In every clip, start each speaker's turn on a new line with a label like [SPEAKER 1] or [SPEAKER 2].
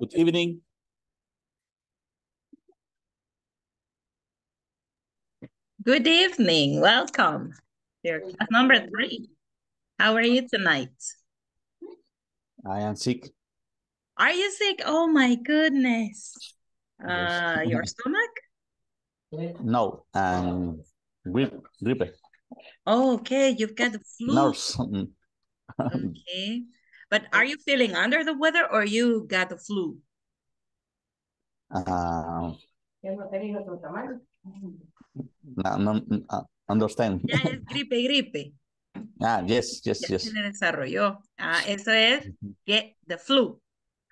[SPEAKER 1] Good evening.
[SPEAKER 2] Good evening. Welcome. Here, class number three. How are you tonight?
[SPEAKER 1] I am sick.
[SPEAKER 2] Are you sick? Oh my goodness.
[SPEAKER 1] Yes.
[SPEAKER 2] Uh, your stomach?
[SPEAKER 1] No, and grip, gripe,
[SPEAKER 2] Oh, okay. You've got the flu.
[SPEAKER 1] nurse.
[SPEAKER 2] Okay. But are you feeling under the weather or you got the flu?
[SPEAKER 1] Uh, no, no, uh, understand.
[SPEAKER 2] Ya es gripe, gripe.
[SPEAKER 1] Ah, yes, yes,
[SPEAKER 2] Ya
[SPEAKER 1] yes.
[SPEAKER 2] se le desarrolló. Ah, eso es get the flu.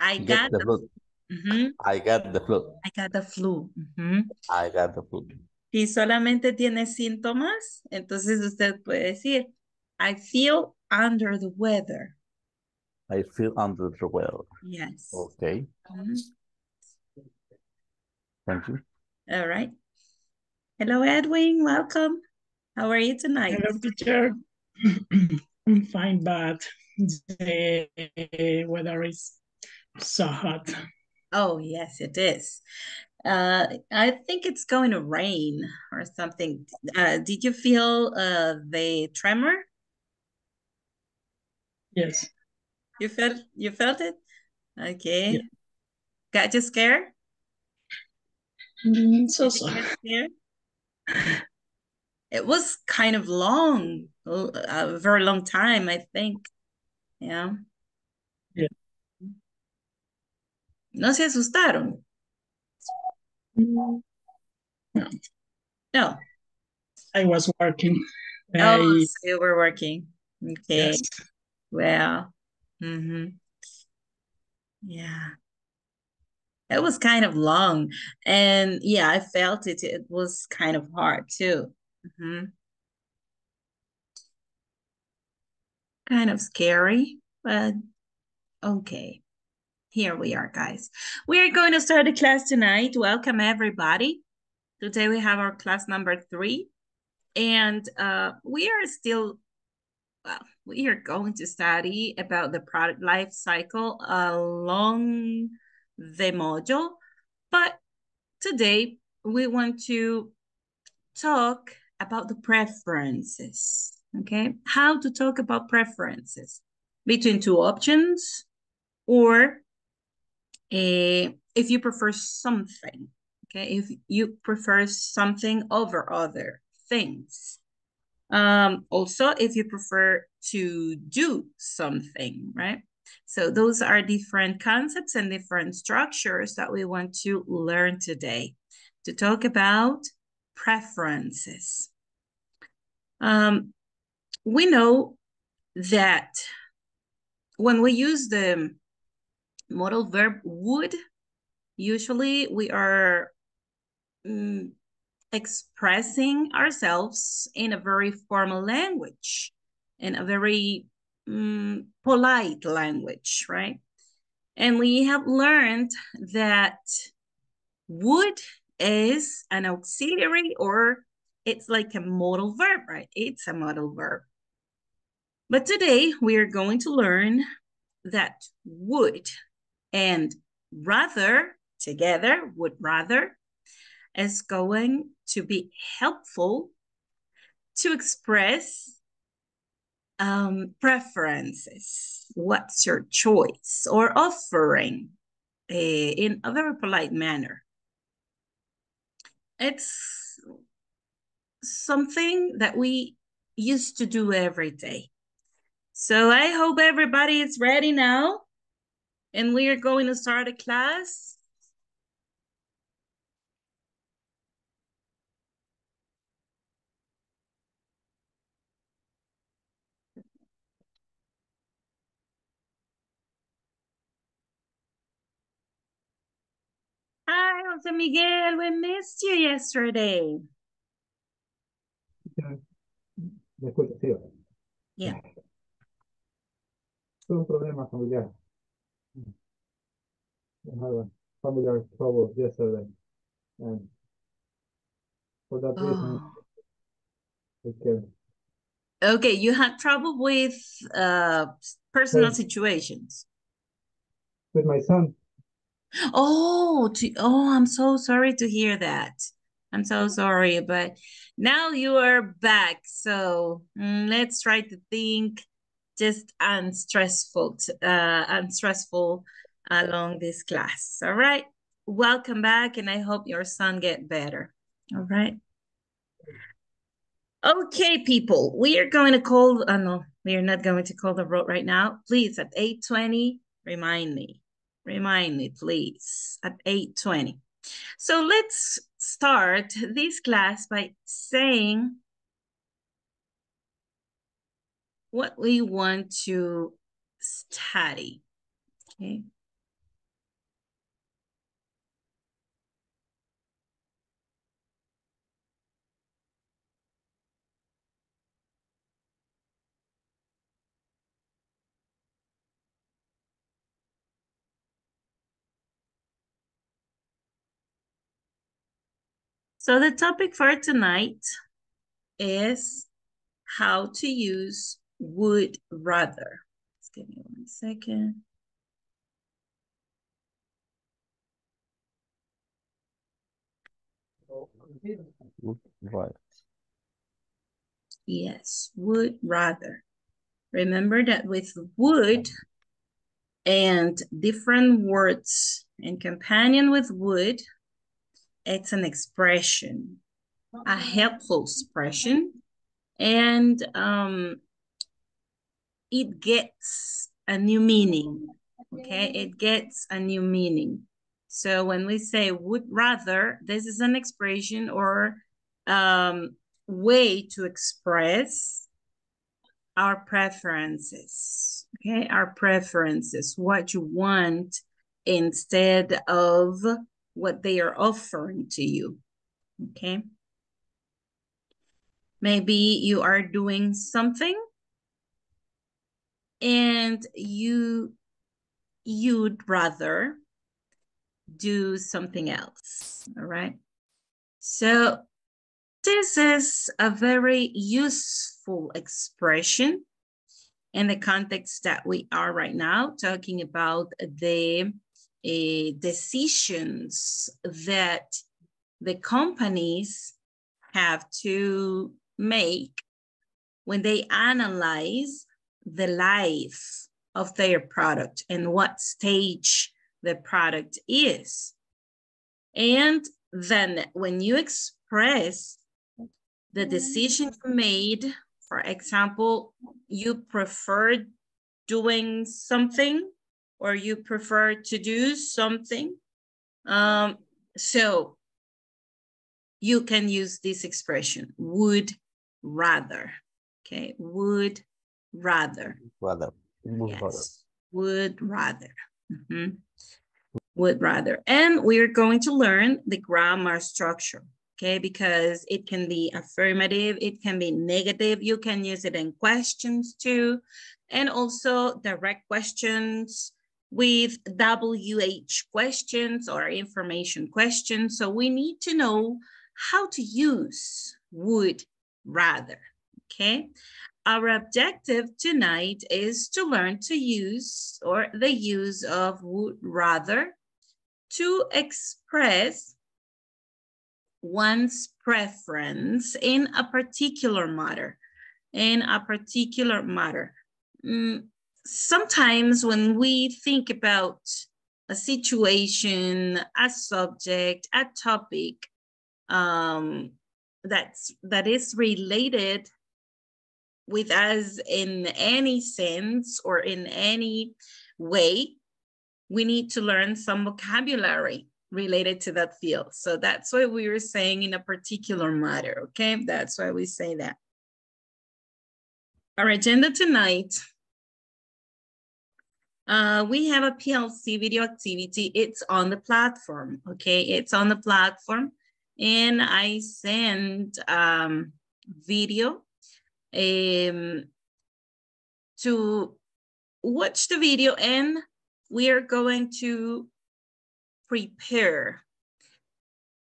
[SPEAKER 2] I
[SPEAKER 1] Get
[SPEAKER 2] got
[SPEAKER 1] the
[SPEAKER 2] the,
[SPEAKER 1] flu.
[SPEAKER 2] Ujú,
[SPEAKER 1] I got the flu.
[SPEAKER 2] I got the flu. Ujú.
[SPEAKER 1] I got the flu.
[SPEAKER 2] Si solamente tiene síntomas, entonces usted puede decir, I feel under the weather.
[SPEAKER 1] I feel under the weather.
[SPEAKER 2] Yes.
[SPEAKER 1] Okay,
[SPEAKER 2] Mhm.
[SPEAKER 1] thank you.
[SPEAKER 2] All right. Hello, Edwin. Welcome. How are you tonight?
[SPEAKER 3] Hello, teacher. I'm fine, but the weather is so hot.
[SPEAKER 2] Oh, yes, it is. Uh, I think it's going to rain or something. Uh, did you feel uh, the tremor?
[SPEAKER 3] Yes,
[SPEAKER 2] You felt you felt it? Okay.
[SPEAKER 3] Yeah.
[SPEAKER 2] Got you scared?
[SPEAKER 3] Mm, so
[SPEAKER 2] Did
[SPEAKER 3] so.
[SPEAKER 2] you get scared? It was kind of long, a very long time, I think. Yeah.
[SPEAKER 3] Yeah.
[SPEAKER 2] ¿No se asustaron?
[SPEAKER 3] Mm,
[SPEAKER 2] No.
[SPEAKER 3] I was working.
[SPEAKER 2] Oh,
[SPEAKER 3] I,
[SPEAKER 2] so you were working. Okay.
[SPEAKER 3] yes,
[SPEAKER 2] Well, mm-hmm. Yeah. It was kind of long. And yeah, I felt it. It was kind of hard too. hmm Kind of scary, but okay. Here we are, guys. We are going to start the class tonight. Welcome, everybody. Today we have our class number three. And uh, we are still well, we are going to study about the product life cycle along the module. But today we want to talk about the preferences. Okay, how to talk about preferences between two options or eh, if you prefer something. Okay, if you prefer something over other things. Um, also, if you prefer to do something, right? So those are different concepts and different structures that we want to learn today to talk about preferences. Um, we know that when we use the modal verb would, usually we are mm, expressing ourselves in a very formal language, in a very mm, polite language, right? And we have learned that would is an auxiliary or it's like a modal verb, right? It's a modal verb. But today we are going to learn that would and rather together, would rather, is going to be helpful to express um, preferences. What's your choice or offering uh, in a very polite manner? It's something that we used to do every day. So I hope everybody is ready now. And we are going to start a class. Hi, Jose Miguel. We missed you yesterday.
[SPEAKER 4] ¿Me escucha? Sí.
[SPEAKER 2] Yeah.
[SPEAKER 4] Fue un problema familiar. I had a familiar trouble yesterday. And for that reason,
[SPEAKER 2] Oh.
[SPEAKER 4] I came.
[SPEAKER 2] Okay, you had trouble with uh personal
[SPEAKER 4] Yes.
[SPEAKER 2] situations.
[SPEAKER 4] with my son.
[SPEAKER 2] Oh, to, oh, I'm so sorry to hear that. I'm so sorry, but now you are back. So mm, let's try to think just unstressful, uh, unstressful along this class. All right. Welcome back, and I hope your son get better. All right. Okay, people, we are going to call, uh, no, we are not going to call the road right now. Please, at 8.20, remind me. Remind me, please, at 8.20. So let's start this class by saying what we want to study, okay? So the topic for tonight is how to use would rather. Just give me one second.
[SPEAKER 1] Right.
[SPEAKER 2] Yes, would rather. Remember that with would and different words and companion with would, it's an expression, a helpful expression, and um, it gets a new meaning, okay? It gets a new meaning. So when we say would rather, this is an expression or um, way to express our preferences, okay? Our preferences, what you want instead of what they are offering to you, okay? Maybe you are doing something and you you'd rather do something else, all right? So this is a very useful expression in the context that we are right now, talking about the uh, decisions that the companies have to make when they analyze the life of their product and what stage the product is. And then when you express the decision you made, for example, you prefer doing something or you prefer to do something. Um, so you can use this expression, would rather, okay? Would rather.
[SPEAKER 1] Rather. Would rather.
[SPEAKER 2] Yes, would rather. Mhm. Would rather. And we're going to learn the grammar structure, okay? Because it can be affirmative, it can be negative. You can use it in questions too. And also direct questions with WH questions or information questions. So we need to know how to use would rather, okay? Our objective tonight is to learn to use or the use of would rather to express one's preference in a particular matter, in a particular matter. Mm, sometimes when we think about a situation, a subject, a topic um, that's that is related with us in any sense or in any way, we need to learn some vocabulary related to that field. So that's why we were saying in a particular matter, okay? That's why we say that. Our agenda tonight, uh, we have a PLC video activity. It's on the platform, okay? It's on the platform and I send um, video um, to watch the video and we are going to prepare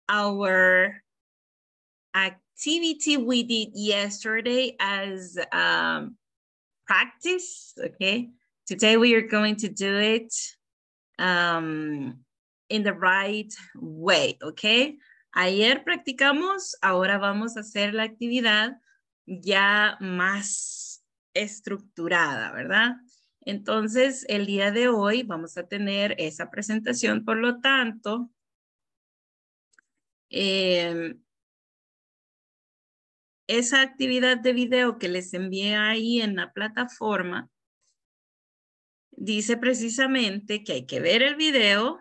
[SPEAKER 2] our activity we did yesterday as um, practice, okay? Today we are going to do it um, in the right way, okay? Ayer practicamos, ahora vamos a hacer la actividad ya más estructurada, ¿verdad? Entonces, el día de hoy vamos a tener esa presentación, por lo tanto, em, esa actividad de video que les envié ahí en la plataforma, dice precisamente que hay que ver el video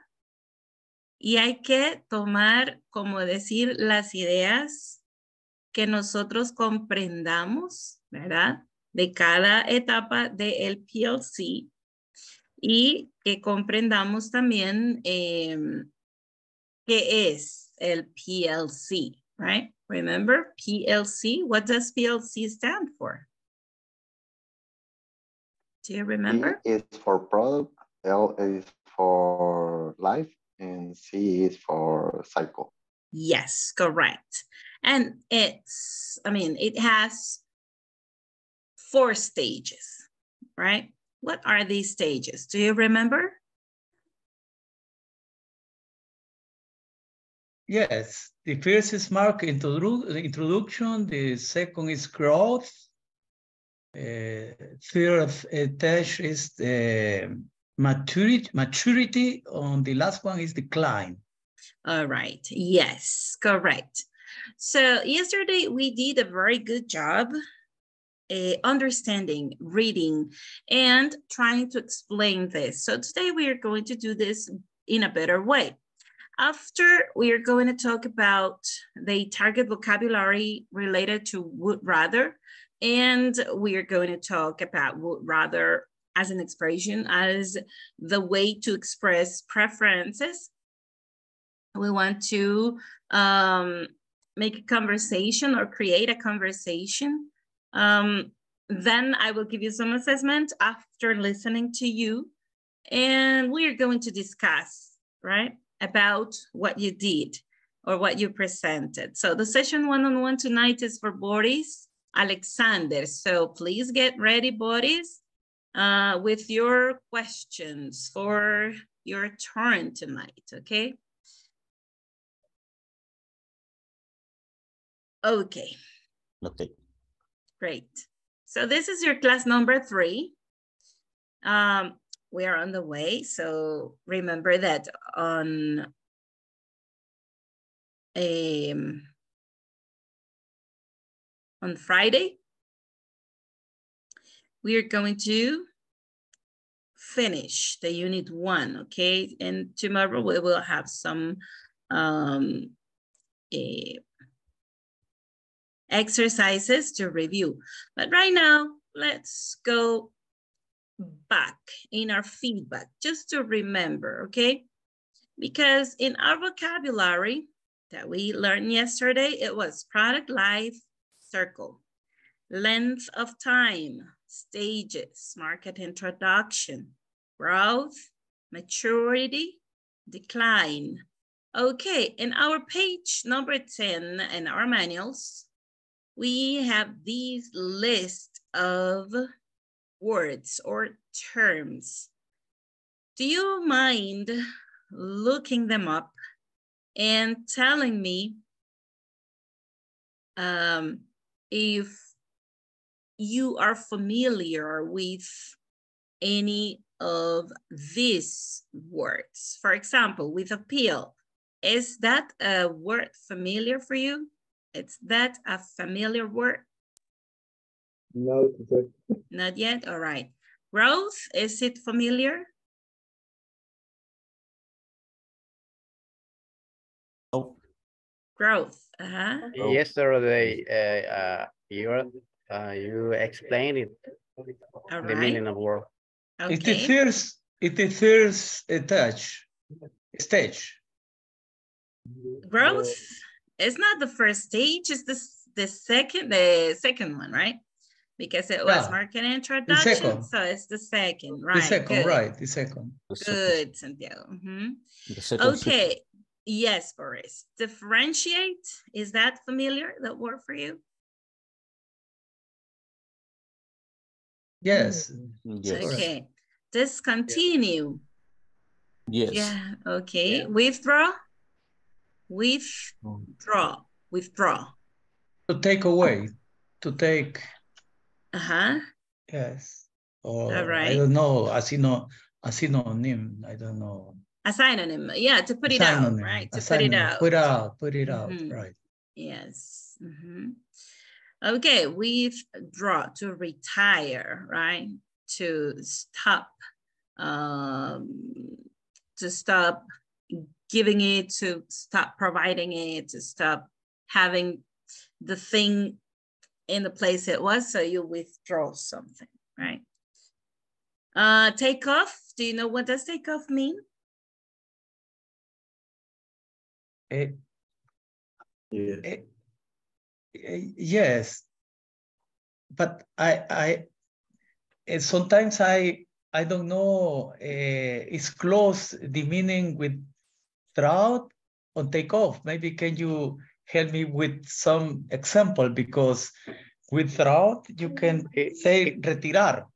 [SPEAKER 2] y hay que tomar, como decir, las ideas que nosotros comprendamos, ¿verdad? De cada etapa del PLC y que comprendamos también eh, qué es el PLC, right? Remember PLC? What does PLC stand for? Do you remember?
[SPEAKER 5] P is for product, L is for life, and C is for cycle.
[SPEAKER 2] Yes, correct. And it's, I mean, it has four stages, right? What are these stages? Do you remember?
[SPEAKER 3] Yes, the first is market introdu introduction, the second is growth, third stage is maturity, maturity, on the last one is decline.
[SPEAKER 2] All right, yes, correct. So yesterday we did a very good job uh, understanding, reading, and trying to explain this. So today we are going to do this in a better way. After, we are going to talk about the target vocabulary related to would rather, and we are going to talk about rather as an expression, as the way to express preferences. We want to um, make a conversation or create a conversation. Um, then I will give you some assessment after listening to you, and we are going to discuss, right? about what you did or what you presented. So the session one-on-one -on -one tonight is for Boris Alexander. So please get ready, Boris, uh, with your questions for your turn tonight, okay? Okay.
[SPEAKER 1] Okay.
[SPEAKER 2] Great. So this is your class number three. Um, we are on the way. So remember that on um, on Friday, we are going to finish the unit one, okay? And tomorrow we will have some um, exercises to review. But right now, let's go back in our feedback, just to remember, okay? Because in our vocabulary that we learned yesterday, it was product life circle, length of time, stages, market introduction, growth, maturity, decline. Okay, in our page number 10 in our manuals, we have these list of words or terms. Do you mind looking them up and telling me um, if you are familiar with any of these words? For example, with appeal, is that a word familiar for you? Is that a familiar word?
[SPEAKER 4] No.
[SPEAKER 2] Not yet? All right. Growth, is it familiar? Growth, uh-huh.
[SPEAKER 1] Oh.
[SPEAKER 6] Yesterday, uh, uh, you, uh, you explained it,
[SPEAKER 2] All
[SPEAKER 6] the
[SPEAKER 2] right,
[SPEAKER 6] meaning of word.
[SPEAKER 3] It's the
[SPEAKER 2] okay.
[SPEAKER 3] first, it's the first uh, touch, stage.
[SPEAKER 2] Growth is not the first stage, it's the, the second, the second one, right? Because it was
[SPEAKER 3] Yeah,
[SPEAKER 2] market introduction,
[SPEAKER 3] second.
[SPEAKER 2] so it's the second, right?
[SPEAKER 3] The
[SPEAKER 2] right?
[SPEAKER 3] second,
[SPEAKER 2] good,
[SPEAKER 3] right, the second.
[SPEAKER 1] the second,
[SPEAKER 2] Good, Santiago. mhm.
[SPEAKER 1] the second sequence.
[SPEAKER 2] Okay, yes, Boris. Differentiate, is that familiar, that word for you?
[SPEAKER 3] Yes,
[SPEAKER 1] Yes.
[SPEAKER 3] Correct.
[SPEAKER 2] Okay, discontinue.
[SPEAKER 1] Yes.
[SPEAKER 2] Yeah, okay. Withdraw. Withdraw. Withdraw.
[SPEAKER 3] To take away, to take,
[SPEAKER 2] Uh-huh.
[SPEAKER 3] yes. Or
[SPEAKER 2] All
[SPEAKER 3] I don't know, a syno, a synonym, I don't know.
[SPEAKER 2] A synonym. Yeah, to put it out, right? To put it out.
[SPEAKER 3] Put out, put it out,
[SPEAKER 2] Mhm.
[SPEAKER 3] right.
[SPEAKER 2] Yes. mhm. Okay, withdraw to retire, right? To stop, um, to stop giving it, to stop providing it, to stop having the thing in the place it was, so you withdraw something, right? Uh, take off. Do you know what does take off mean?
[SPEAKER 3] Eh,
[SPEAKER 4] Yes.
[SPEAKER 3] eh, eh, yes. But I, I, eh, sometimes I, I don't know, uh, it's close the meaning with drought or take off. Maybe can you help me with some example? Because withdraw, you can
[SPEAKER 6] It-
[SPEAKER 3] say retirar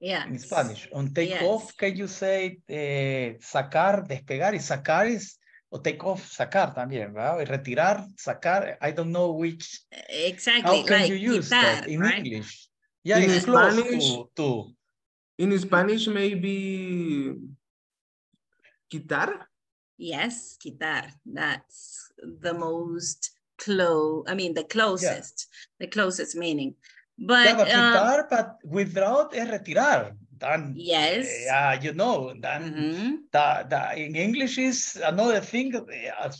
[SPEAKER 2] Yeah.
[SPEAKER 3] in Spanish. On take off,
[SPEAKER 2] Yes.
[SPEAKER 3] can you say eh, sacar, despegar? Y sacar is, o take off, sacar también, ¿verdad? Retirar, sacar, I don't know which,
[SPEAKER 2] Exactly.
[SPEAKER 3] how can
[SPEAKER 2] like
[SPEAKER 3] you use
[SPEAKER 2] quitar,
[SPEAKER 3] that in
[SPEAKER 2] right?
[SPEAKER 3] English? Yeah,
[SPEAKER 7] In
[SPEAKER 3] it's close
[SPEAKER 7] Spanish-
[SPEAKER 3] to, to,
[SPEAKER 7] In Spanish, maybe quitar.
[SPEAKER 2] Yes, quitar. That's the most close, I mean, the closest, the closest meaning. But,
[SPEAKER 3] yeah, but
[SPEAKER 2] uh,
[SPEAKER 3] quitar, but without es retirar.
[SPEAKER 2] Yes.
[SPEAKER 3] Yeah, you know, then
[SPEAKER 2] mhm,
[SPEAKER 3] the, the, in English is another thing eh,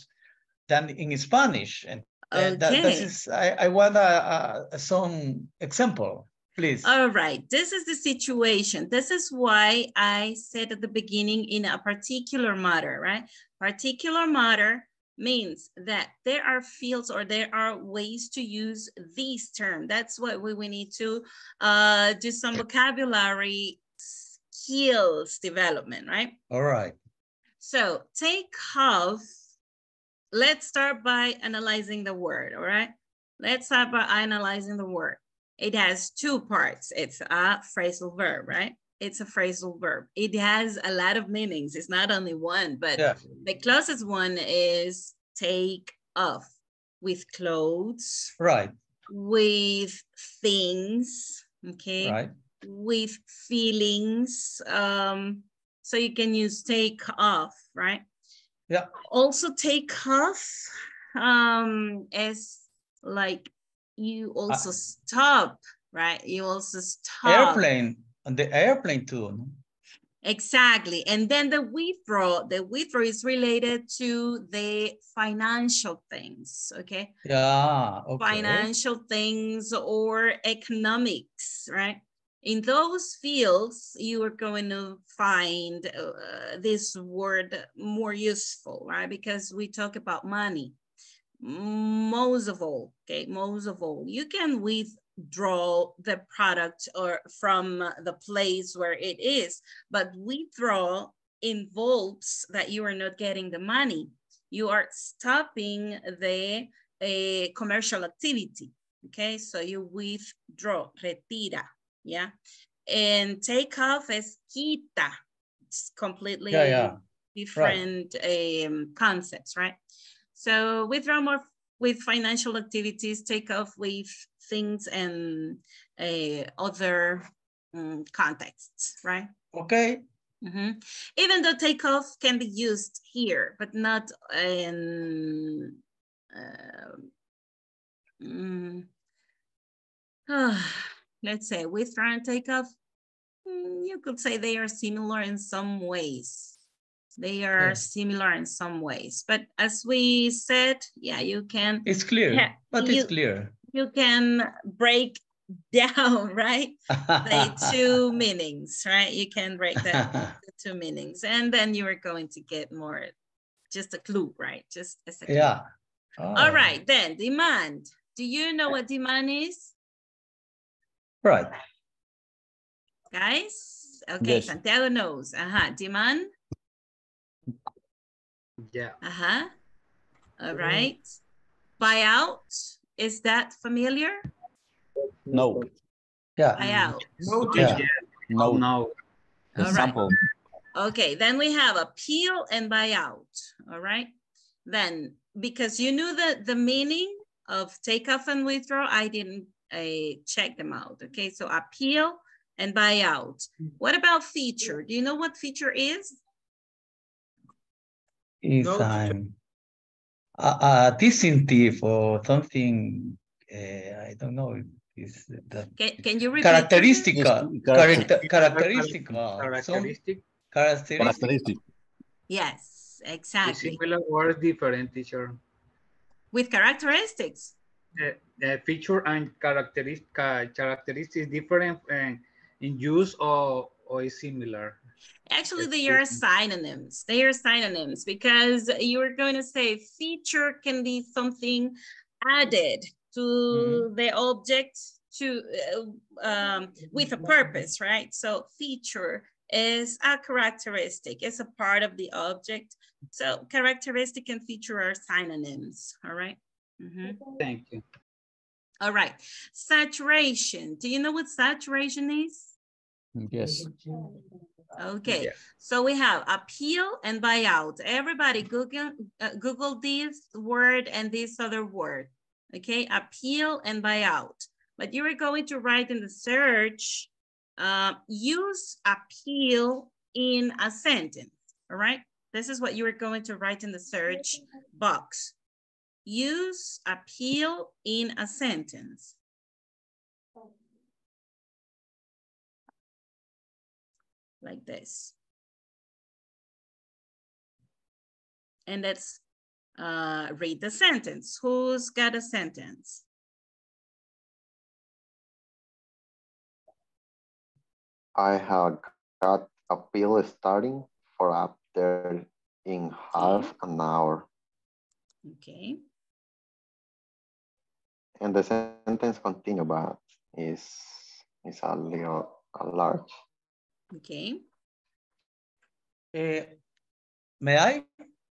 [SPEAKER 3] than in Spanish. And that, that
[SPEAKER 2] Okay.
[SPEAKER 3] is, I, I want a, a, some example, please.
[SPEAKER 2] all right, this is the situation. This is why I said at the beginning in a particular matter, right? Particular matter means that there are fields or there are ways to use these term. That's what we, we need to uh, do some vocabulary skills development, right?
[SPEAKER 3] All right.
[SPEAKER 2] So take off. Let's start by analyzing the word, all right? Let's start by analyzing the word. It has two parts. It's a phrasal verb, right? It's a phrasal verb. It has a lot of meanings. It's not only one, but
[SPEAKER 3] Yeah.
[SPEAKER 2] the closest one is take off with clothes,
[SPEAKER 3] Right.
[SPEAKER 2] with things, okay?
[SPEAKER 3] Right.
[SPEAKER 2] With feelings. Um, so you can use take off, right?
[SPEAKER 3] Yeah.
[SPEAKER 2] Also take off um, is like you also stop, right? You also stop.
[SPEAKER 3] Airplane, the airplane too. no?
[SPEAKER 2] Exactly. And then the withdraw, the withdraw is related to the financial things, okay?
[SPEAKER 3] Yeah, okay.
[SPEAKER 2] financial things or economics, right? In those fields, you are going to find uh, this word more useful, right? Because we talk about money. Most of all, okay, most of all, you can withdraw the product or from the place where it is, but withdraw involves that you are not getting the money. You are stopping the a commercial activity. Okay, so you withdraw, retira, yeah. And take off is quita. It's completely
[SPEAKER 3] Yeah, yeah.
[SPEAKER 2] different um, concepts, right? So withdraw more with financial activities, take off with things and uh, other um, contexts, right?
[SPEAKER 3] Okay.
[SPEAKER 2] Mhm. Even though takeoff can be used here, but not in, um, mm, let's say withdraw and takeoff, mm, you could say they are similar in some ways. They are
[SPEAKER 3] Yeah.
[SPEAKER 2] similar in some ways, but as we said, yeah, you can
[SPEAKER 3] It's clear,
[SPEAKER 2] Yeah,
[SPEAKER 3] but
[SPEAKER 2] you-
[SPEAKER 3] it's clear.
[SPEAKER 2] you can break down, right? The two meanings, right? You can break down the two meanings, and then you are going to get more, just a clue, right? Just a clue.
[SPEAKER 3] Yeah.
[SPEAKER 2] All
[SPEAKER 3] Oh,
[SPEAKER 2] right, then demand. Do you know what demand is,
[SPEAKER 3] Right.
[SPEAKER 2] guys? Okay,
[SPEAKER 1] Yes.
[SPEAKER 2] Santiago knows. Uh-huh. Demand.
[SPEAKER 6] Yeah.
[SPEAKER 2] Uh-huh. All right. Buyout. Is that familiar?
[SPEAKER 1] No,
[SPEAKER 3] Yeah.
[SPEAKER 2] Buyout.
[SPEAKER 7] No,
[SPEAKER 3] Yeah.
[SPEAKER 1] no.
[SPEAKER 6] No.
[SPEAKER 2] All right.
[SPEAKER 1] Example.
[SPEAKER 2] Okay, then we have appeal and buyout, all right? Then, because you knew the, the meaning of takeoff and withdraw, I didn't uh, check them out, okay? So appeal and buyout. What about feature? Do you know what feature is?
[SPEAKER 3] Is
[SPEAKER 7] No,
[SPEAKER 3] um, a, a distinctive or something, uh, I don't know, is the
[SPEAKER 2] Can, can you repeat?
[SPEAKER 3] characteristic,
[SPEAKER 1] Yes,
[SPEAKER 3] character,
[SPEAKER 1] character-
[SPEAKER 3] characteristic,
[SPEAKER 8] Characteristic,
[SPEAKER 3] characteristic.
[SPEAKER 1] Characteristic.
[SPEAKER 2] Yes,
[SPEAKER 8] is
[SPEAKER 2] exactly.
[SPEAKER 8] similar or different, teacher?
[SPEAKER 2] With characteristics.
[SPEAKER 8] The, the feature and characteristic, characteristics different and in use or, or is similar?
[SPEAKER 2] Actually, they are synonyms. They are synonyms because you're going to say feature can be something added to the object to uh, um, with a purpose, right? So feature is a characteristic. It's a part of the object. So characteristic and feature are synonyms. All right. Mhm.
[SPEAKER 8] Thank you.
[SPEAKER 2] All right. Saturation. Do you know what saturation is?
[SPEAKER 1] Yes.
[SPEAKER 2] Okay,
[SPEAKER 8] Yeah.
[SPEAKER 2] so we have appeal and buyout. Everybody Google, uh, Google this word and this other word. Okay, appeal and buyout. But you are going to write in the search, uh, use appeal in a sentence, all right? This is what you are going to write in the search box. Use appeal in a sentence. like this. And let's uh, read the sentence. Who's got a sentence?
[SPEAKER 5] I have got a pill starting for up there in half an hour.
[SPEAKER 2] Okay,
[SPEAKER 5] And the sentence continue, but is is a little a large.
[SPEAKER 2] okay.
[SPEAKER 3] Uh, may I?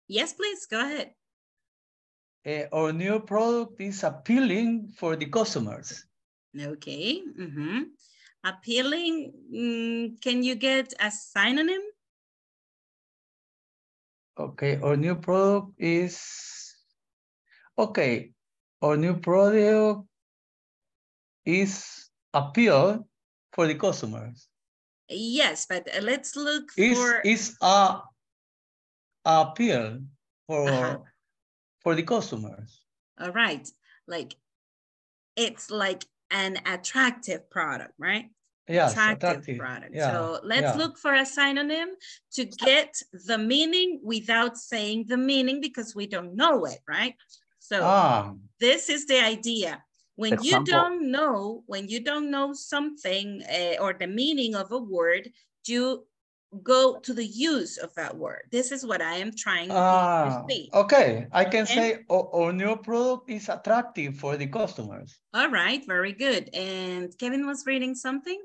[SPEAKER 2] Yes, please, go ahead.
[SPEAKER 3] Uh, our new product is appealing for the customers.
[SPEAKER 2] Okay, Mm -hmm. Appealing, mm, can you get a synonym?
[SPEAKER 3] Okay, our new product is, okay, our new product is appeal for the customers.
[SPEAKER 2] Yes, but uh, let's look
[SPEAKER 3] Is
[SPEAKER 2] for,
[SPEAKER 3] is a appeal for
[SPEAKER 2] Uh-huh.
[SPEAKER 3] for the customers.
[SPEAKER 2] all right, like, it's like an attractive product, right?
[SPEAKER 3] Yes,
[SPEAKER 2] attractive,
[SPEAKER 3] attractive.
[SPEAKER 2] product.
[SPEAKER 3] Yeah,
[SPEAKER 2] so let's
[SPEAKER 3] yeah.
[SPEAKER 2] look for a synonym to get the meaning without saying the meaning because we don't know it, right? So
[SPEAKER 3] Ah,
[SPEAKER 2] this is the idea. When you don't know, when you don't know something uh, or the meaning of a word, you go to the use of that word. This is what I am trying to
[SPEAKER 3] ah,
[SPEAKER 2] see.
[SPEAKER 3] okay. I can
[SPEAKER 2] Okay.
[SPEAKER 3] say our, our new product is attractive for the customers.
[SPEAKER 2] All right, very good. And Kevin was reading something?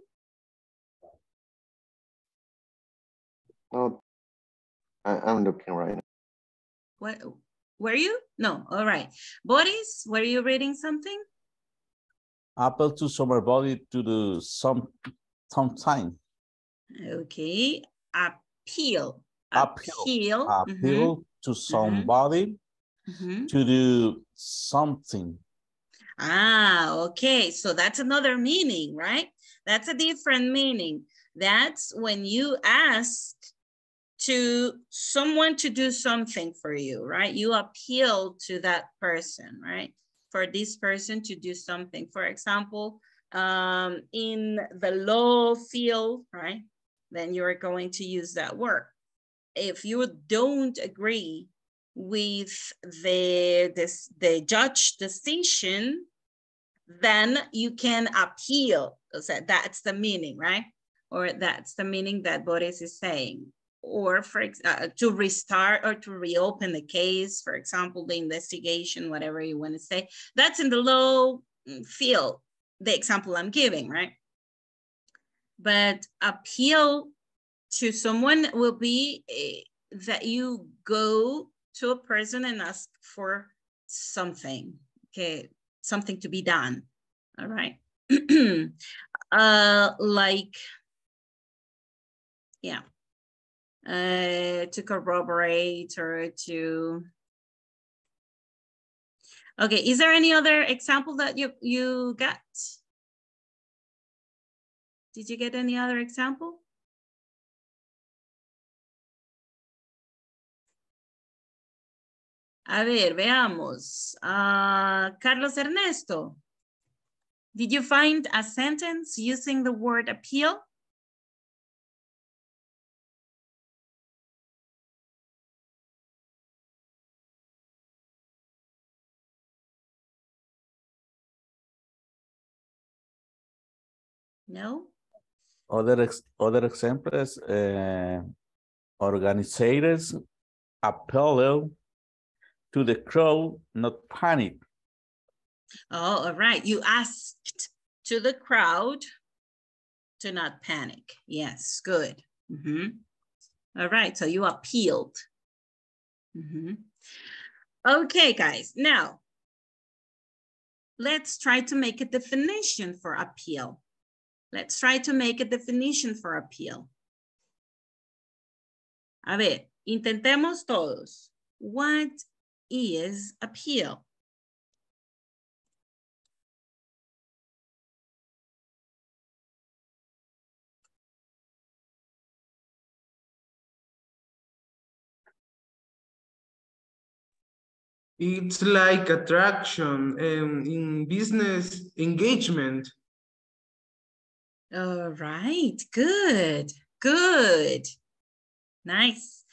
[SPEAKER 5] No, I, I'm looking right now.
[SPEAKER 2] What, were you? No, all right. Boris, were you reading something?
[SPEAKER 1] Apple to somebody to do some sometime.
[SPEAKER 2] Okay, appeal.
[SPEAKER 1] Appeal.
[SPEAKER 2] Appeal. mhm,
[SPEAKER 1] to somebody
[SPEAKER 2] mhm.
[SPEAKER 1] to do something.
[SPEAKER 2] Ah, okay. So that's another meaning, right? That's a different meaning. That's when you ask to someone to do something for you, right? You appeal to that person, right? For this person to do something. For example, um, in the law field, right? Then you're going to use that word. If you don't agree with the, this, the judge decision, then you can appeal. So that's the meaning, right? Or that's the meaning that Boris is saying. Or for uh, to restart or to reopen the case, for example, the investigation, whatever you want to say. That's in the law mm, field, the example I'm giving, right? But appeal to someone will be eh, that you go to a person and ask for something, okay, something to be done, all right? uh, like, yeah, uh, to corroborate or to. Okay, is there any other example that you, you got? Did you get any other example? A ver, veamos. Uh, Carlos Ernesto, did you find a sentence using the word appeal? No?
[SPEAKER 1] Other, ex other examples, uh, organizers appeal to the crowd not panic.
[SPEAKER 2] Oh, all right. You asked to the crowd to not panic. Yes, good. Mm -hmm. All right, so you appealed. Mm -hmm. Okay, guys. Now, let's try to make a definition for appeal. Let's try to make a definition for appeal. A ver, intentemos todos. What is appeal?
[SPEAKER 7] It's like attraction um, in business engagement.
[SPEAKER 2] All right, good, good. Nice.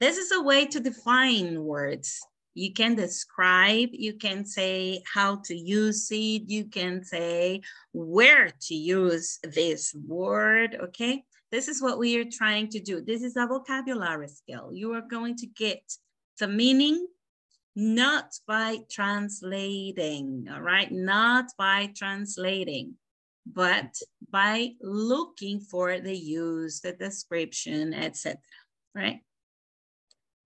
[SPEAKER 2] This is a way to define words. You can describe, you can say how to use it, you can say where to use this word, okay? This is what we are trying to do. This is a vocabulary skill. You are going to get the meaning not by translating, all right? Not by translating, but by looking for the use, the description, etc. Right?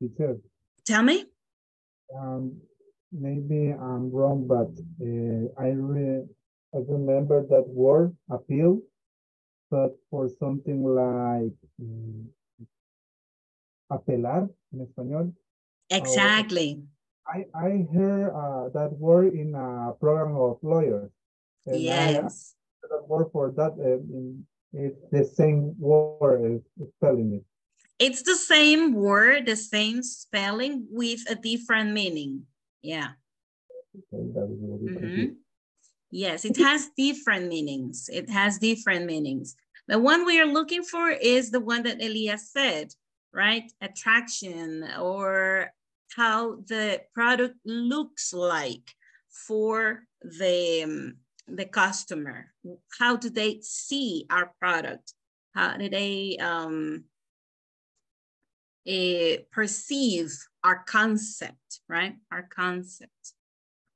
[SPEAKER 4] Teacher,
[SPEAKER 2] Tell me.
[SPEAKER 4] um, maybe I'm wrong, but uh, I re I remember that word appeal, but for something like mm, apelar in español.
[SPEAKER 2] Exactly.
[SPEAKER 4] I, I heard uh, that word in a program of lawyers. and I
[SPEAKER 2] yes.
[SPEAKER 4] That word for that uh, in, it's the same word spelling it.
[SPEAKER 2] It's the same word, the same spelling with a different meaning. Yeah.
[SPEAKER 4] Okay, that is what it is.
[SPEAKER 2] Mhm. Yes, it has different meanings. It has different meanings. The one we are looking for is the one that Elias said, right? Attraction or how the product looks like for the, um, the customer. How do they see our product? How do they um, eh, perceive our concept, right? Our concept.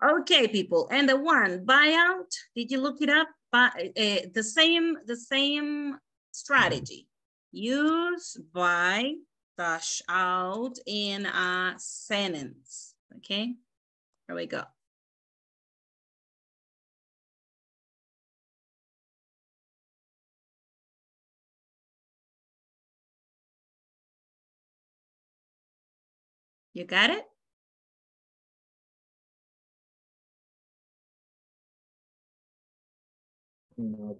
[SPEAKER 2] Okay, people, and the one buyout, did you look it up? But uh, the same, the same strategy. Use buy dash out in a sentence. Okay, here we go. You got it?
[SPEAKER 4] No.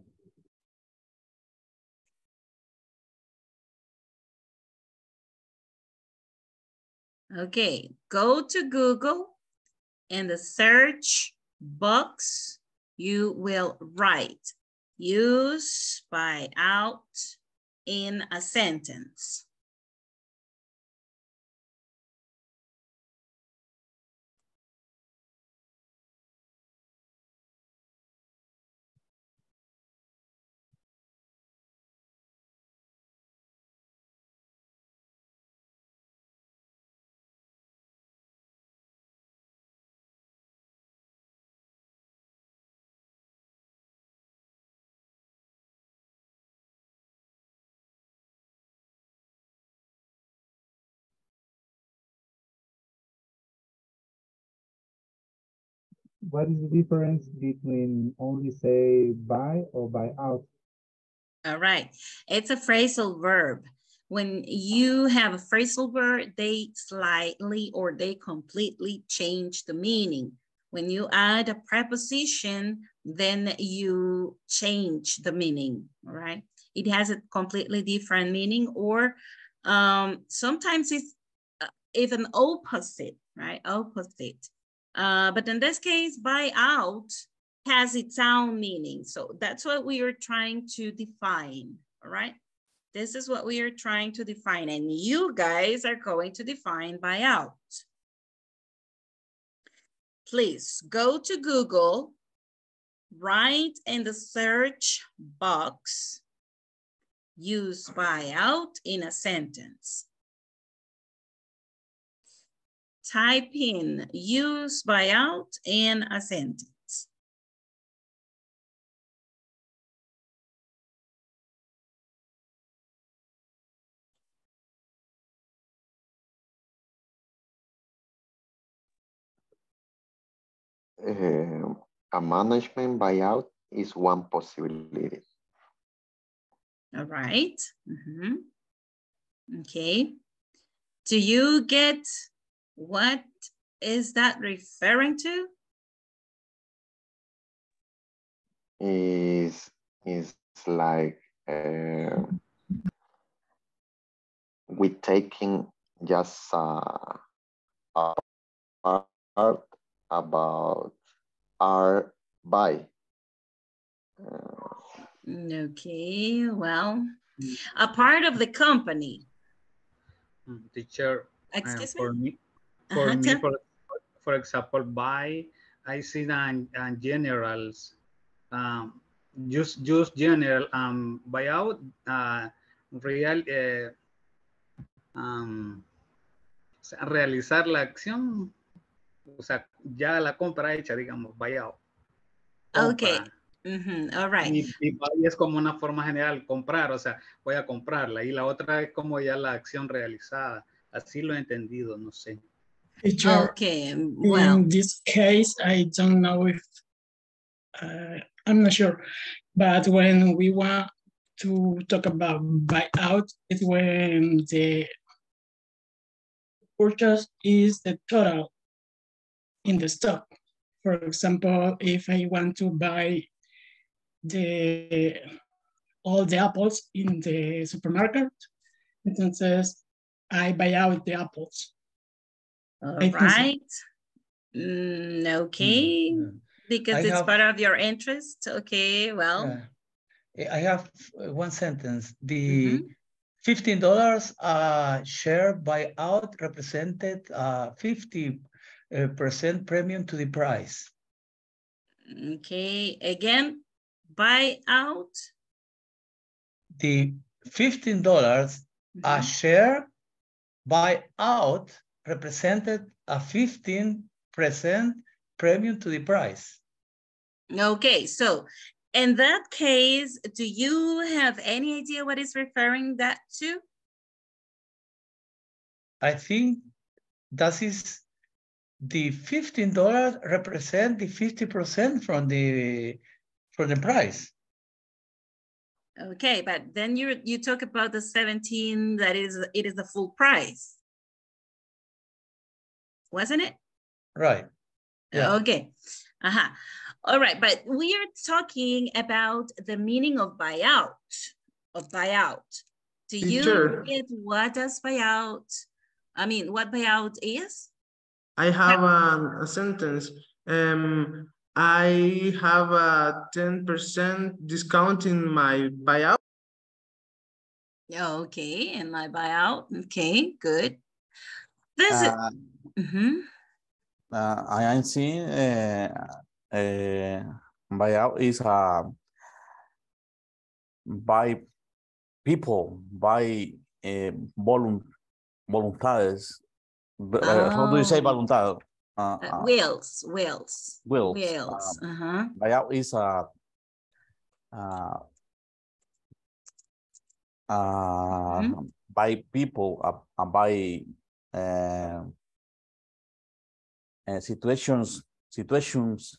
[SPEAKER 2] Okay, go to Google in the search box, you will write use buy out in a sentence.
[SPEAKER 4] What is the difference between only say buy or buy out?
[SPEAKER 2] All right, it's a phrasal verb. when you have a phrasal verb, they slightly or they completely change the meaning. When you add a preposition, then you change the meaning, all right? It has a completely different meaning or um, sometimes it's uh, even opposite, right? Opposite. Uh, but in this case, buy out has its own meaning. So that's what we are trying to define, all right? This is what we are trying to define and you guys are going to define buyout. Please go to Google, write in the search box, use buyout in a sentence. Type in use buyout in a sentence.
[SPEAKER 5] Uh, a management buyout is one possibility.
[SPEAKER 2] All right. Mm -hmm. Okay. Do you get what is that referring to?
[SPEAKER 5] Is is like uh, we taking just uh, a part about our buy. Uh,
[SPEAKER 2] Okay, well, a part of the company.
[SPEAKER 8] Mm, Teacher, uh,
[SPEAKER 2] Excuse
[SPEAKER 8] for
[SPEAKER 2] me?
[SPEAKER 8] me, for me, for, for example, buy, I see that and generals, um, just, just general, um, buyout, uh, real, eh, um, realizar la acción, o sea, ya la compra hecha, digamos, buyout.
[SPEAKER 2] Okay,
[SPEAKER 8] Compra.
[SPEAKER 2] mhm, all right.
[SPEAKER 8] Y, y buy es como una forma general, comprar, o sea, voy a comprarla. Y la otra es como ya la acción realizada. Así lo he entendido, no sé.
[SPEAKER 9] Teacher,
[SPEAKER 2] Okay, well,
[SPEAKER 9] in this case, I don't know if, uh, I'm not sure, but when we want to talk about buyout, it's when the purchase is the total in the stock. For example, if I want to buy the all the apples in the supermarket, entonces I buy out the apples.
[SPEAKER 2] All
[SPEAKER 9] I so.
[SPEAKER 2] right. Mm, okay,
[SPEAKER 3] Mm,
[SPEAKER 2] because
[SPEAKER 3] I
[SPEAKER 2] it's
[SPEAKER 3] have-
[SPEAKER 2] part of your interest. Okay, well,
[SPEAKER 3] yeah. I have one sentence.
[SPEAKER 2] Mm-hmm.
[SPEAKER 3] The fifteen dollars uh, share buyout represented uh, fifty uh, percent premium to the price.
[SPEAKER 2] okay, again, buy out.
[SPEAKER 3] The fifteen dollars a
[SPEAKER 2] Mhm.
[SPEAKER 3] share buyout represented a fifteen percent premium to the price.
[SPEAKER 2] Okay, so in that case, do you have any idea what is referring that to?
[SPEAKER 3] I think that is the fifteen dollars represent the fifty percent from the from the price.
[SPEAKER 2] Okay, but then you you talk about the 17 that is it is the full price. Wasn't it?
[SPEAKER 3] Right. Yeah.
[SPEAKER 2] Okay. Uh-huh. All right, but we are talking about the meaning of buyout, of buyout. Do you
[SPEAKER 7] Teacher.
[SPEAKER 2] get what does buyout? I mean, what buyout is?
[SPEAKER 7] I have a, a sentence. Um, I have a 10% discount in my buyout.
[SPEAKER 2] Okay, in my buyout. Okay, good. This is
[SPEAKER 1] Uh,
[SPEAKER 2] Mhm.
[SPEAKER 1] uh, I am seeing uh, uh, buyout is a by people, by uh, volun voluntades. Uh, how do you say
[SPEAKER 2] Oh.
[SPEAKER 1] voluntad? Uh,
[SPEAKER 2] Uh,
[SPEAKER 1] uh,
[SPEAKER 2] Wills, wills,
[SPEAKER 1] wills.
[SPEAKER 2] wills.
[SPEAKER 1] Um,
[SPEAKER 2] Uh-huh.
[SPEAKER 1] buyout is a uh, uh,
[SPEAKER 2] Mhm.
[SPEAKER 1] by people, uh, uh, by uh, uh, situations situations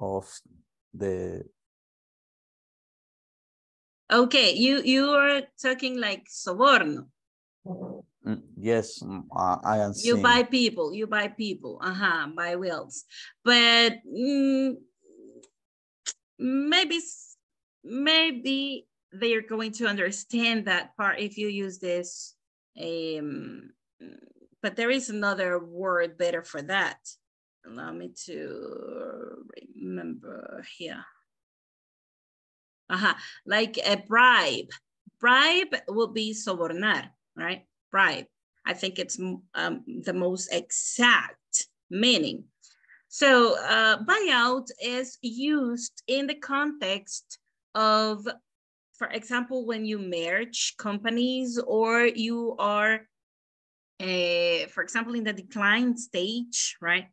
[SPEAKER 1] of the
[SPEAKER 2] Okay, you you are talking like soborno.
[SPEAKER 1] Mm, Yes, mm, uh, I am
[SPEAKER 2] You
[SPEAKER 1] seeing.
[SPEAKER 2] buy people, you buy people, uh-huh, buy wills. But mm, maybe, maybe they are going to understand that part if you use this. Um, but there is another word better for that. Allow me to remember here. Uh-huh, like a bribe. Bribe will be sobornar, right? Bribe. I think it's um, the most exact meaning. So uh, buyout is used in the context of, for example, when you merge companies or you are, uh, for example, in the decline stage, right?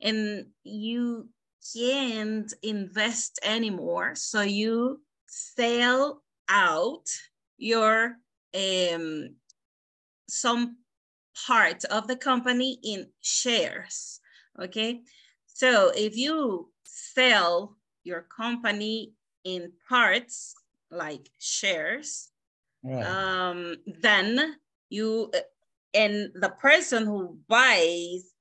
[SPEAKER 2] And you can't invest anymore. So you sell out your um, some part of the company in shares. Okay. So if you sell your company in parts like shares, um, then you uh, and the person who buys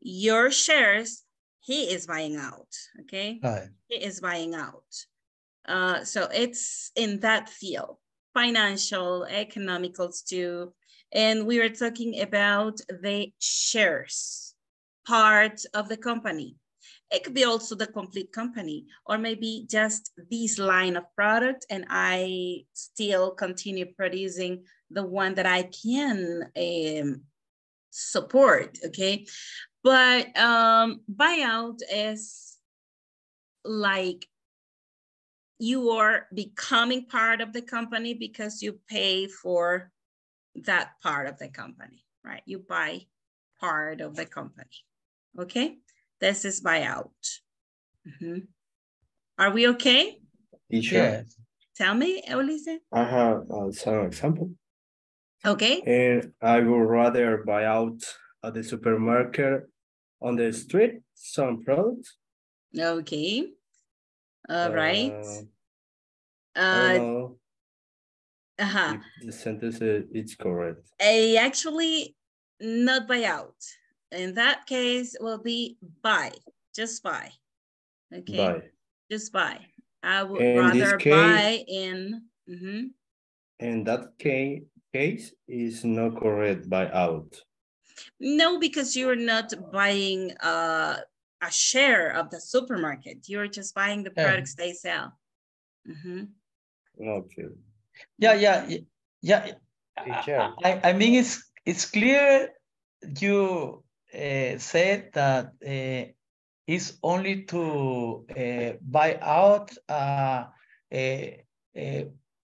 [SPEAKER 2] your shares, he is buying out. Okay.
[SPEAKER 3] Right.
[SPEAKER 2] He is buying out. Uh, so it's in that field, financial, economicals too. And we were talking about the shares part of the company. It could be also the complete company, or maybe just this line of product, and I still continue producing the one that I can um, support. Okay, but um, buyout is like you are becoming part of the company because you pay for that part of the company, right? You buy part of the company. Okay, this is buyout. Mhm. Are we okay?
[SPEAKER 10] Teacher,
[SPEAKER 3] Yes.
[SPEAKER 2] Tell me, Ulysses.
[SPEAKER 10] I have uh, some example.
[SPEAKER 2] Okay,
[SPEAKER 10] And I would rather buy out at the supermarket on the street some products.
[SPEAKER 2] okay. All right.
[SPEAKER 10] Uh,
[SPEAKER 2] uh, uh
[SPEAKER 10] -huh. the sentence is it's correct.
[SPEAKER 2] A actually not buyout. In that case, will be buy, just buy. Okay,
[SPEAKER 10] Buy.
[SPEAKER 2] just buy. I would
[SPEAKER 10] In
[SPEAKER 2] rather
[SPEAKER 10] case-
[SPEAKER 2] buy in. mhm.
[SPEAKER 10] In that case, case is not correct buy out.
[SPEAKER 2] No, because you're not buying uh, a share of the supermarket. You're just buying the
[SPEAKER 3] Yeah.
[SPEAKER 2] products they sell. Mhm.
[SPEAKER 10] Okay.
[SPEAKER 3] Yeah, yeah, y- yeah.
[SPEAKER 6] Teacher.
[SPEAKER 3] I, I mean, it's it's clear you uh, said that uh, it's only to uh, buy out uh,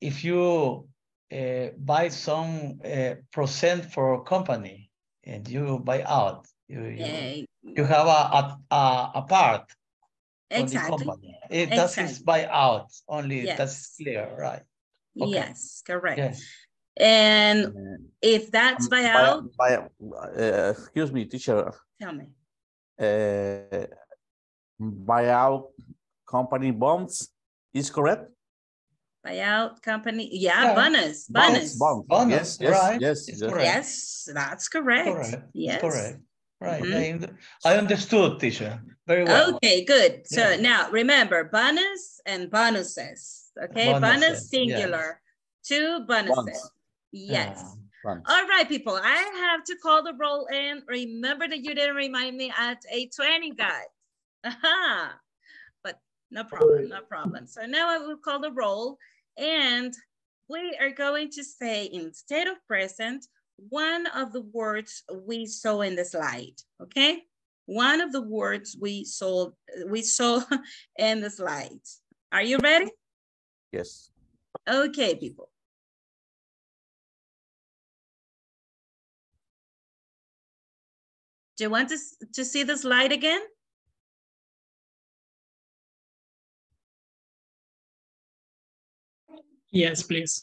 [SPEAKER 3] if you uh, buy some uh, percent for a company and you buy out. You, you,
[SPEAKER 2] Eh,
[SPEAKER 3] you have a, a, a, part
[SPEAKER 2] Exactly.
[SPEAKER 3] company. It,
[SPEAKER 2] Exactly.
[SPEAKER 3] buy out only.
[SPEAKER 2] Yes.
[SPEAKER 3] That's clear, right? Okay.
[SPEAKER 2] Yes, correct.
[SPEAKER 3] Yes.
[SPEAKER 2] And if that's
[SPEAKER 1] um,
[SPEAKER 2] buyout,
[SPEAKER 1] buy- uh, excuse me, teacher.
[SPEAKER 2] tell me.
[SPEAKER 1] Uh, buyout company bonds is correct?
[SPEAKER 2] Buyout company, yeah,
[SPEAKER 3] Yeah.
[SPEAKER 2] bonus,
[SPEAKER 1] Bonds,
[SPEAKER 2] bonus.
[SPEAKER 3] Bonus,
[SPEAKER 1] Yes, yes,
[SPEAKER 3] right.
[SPEAKER 1] yes, yes.
[SPEAKER 2] Yes, that's correct.
[SPEAKER 3] Correct.
[SPEAKER 2] Yes.
[SPEAKER 3] Correct. Right.
[SPEAKER 2] Mhm.
[SPEAKER 3] I, I understood, teacher. Very well.
[SPEAKER 2] Okay, good. So
[SPEAKER 3] Yeah.
[SPEAKER 2] now remember bonus and bonuses. Okay,
[SPEAKER 3] Bonuses,
[SPEAKER 2] bonus
[SPEAKER 3] yes.
[SPEAKER 2] singular, two bonuses.
[SPEAKER 1] Bonds.
[SPEAKER 2] Yes.
[SPEAKER 3] Yeah.
[SPEAKER 1] Bonds.
[SPEAKER 2] All right, people. I have to call the roll in. Remember that you didn't remind me at 8:20, guys. Aha. But no problem, no problem. So now I will call the roll and we are going to say instead of present, one of the words we saw in the slide, okay? One of the words we saw, we saw in the slide. Are you ready?
[SPEAKER 1] Yes.
[SPEAKER 2] Okay, people. Do you want to, to see the slide again?
[SPEAKER 9] Yes, please.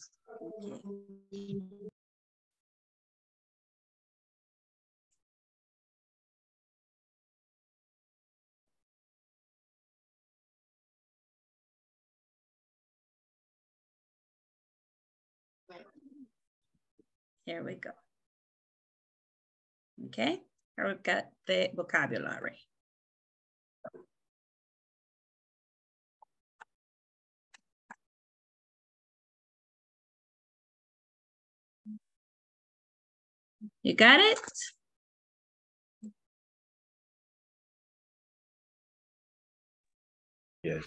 [SPEAKER 2] Here we go. Okay, here we've got the vocabulary. You got it?
[SPEAKER 10] Yes.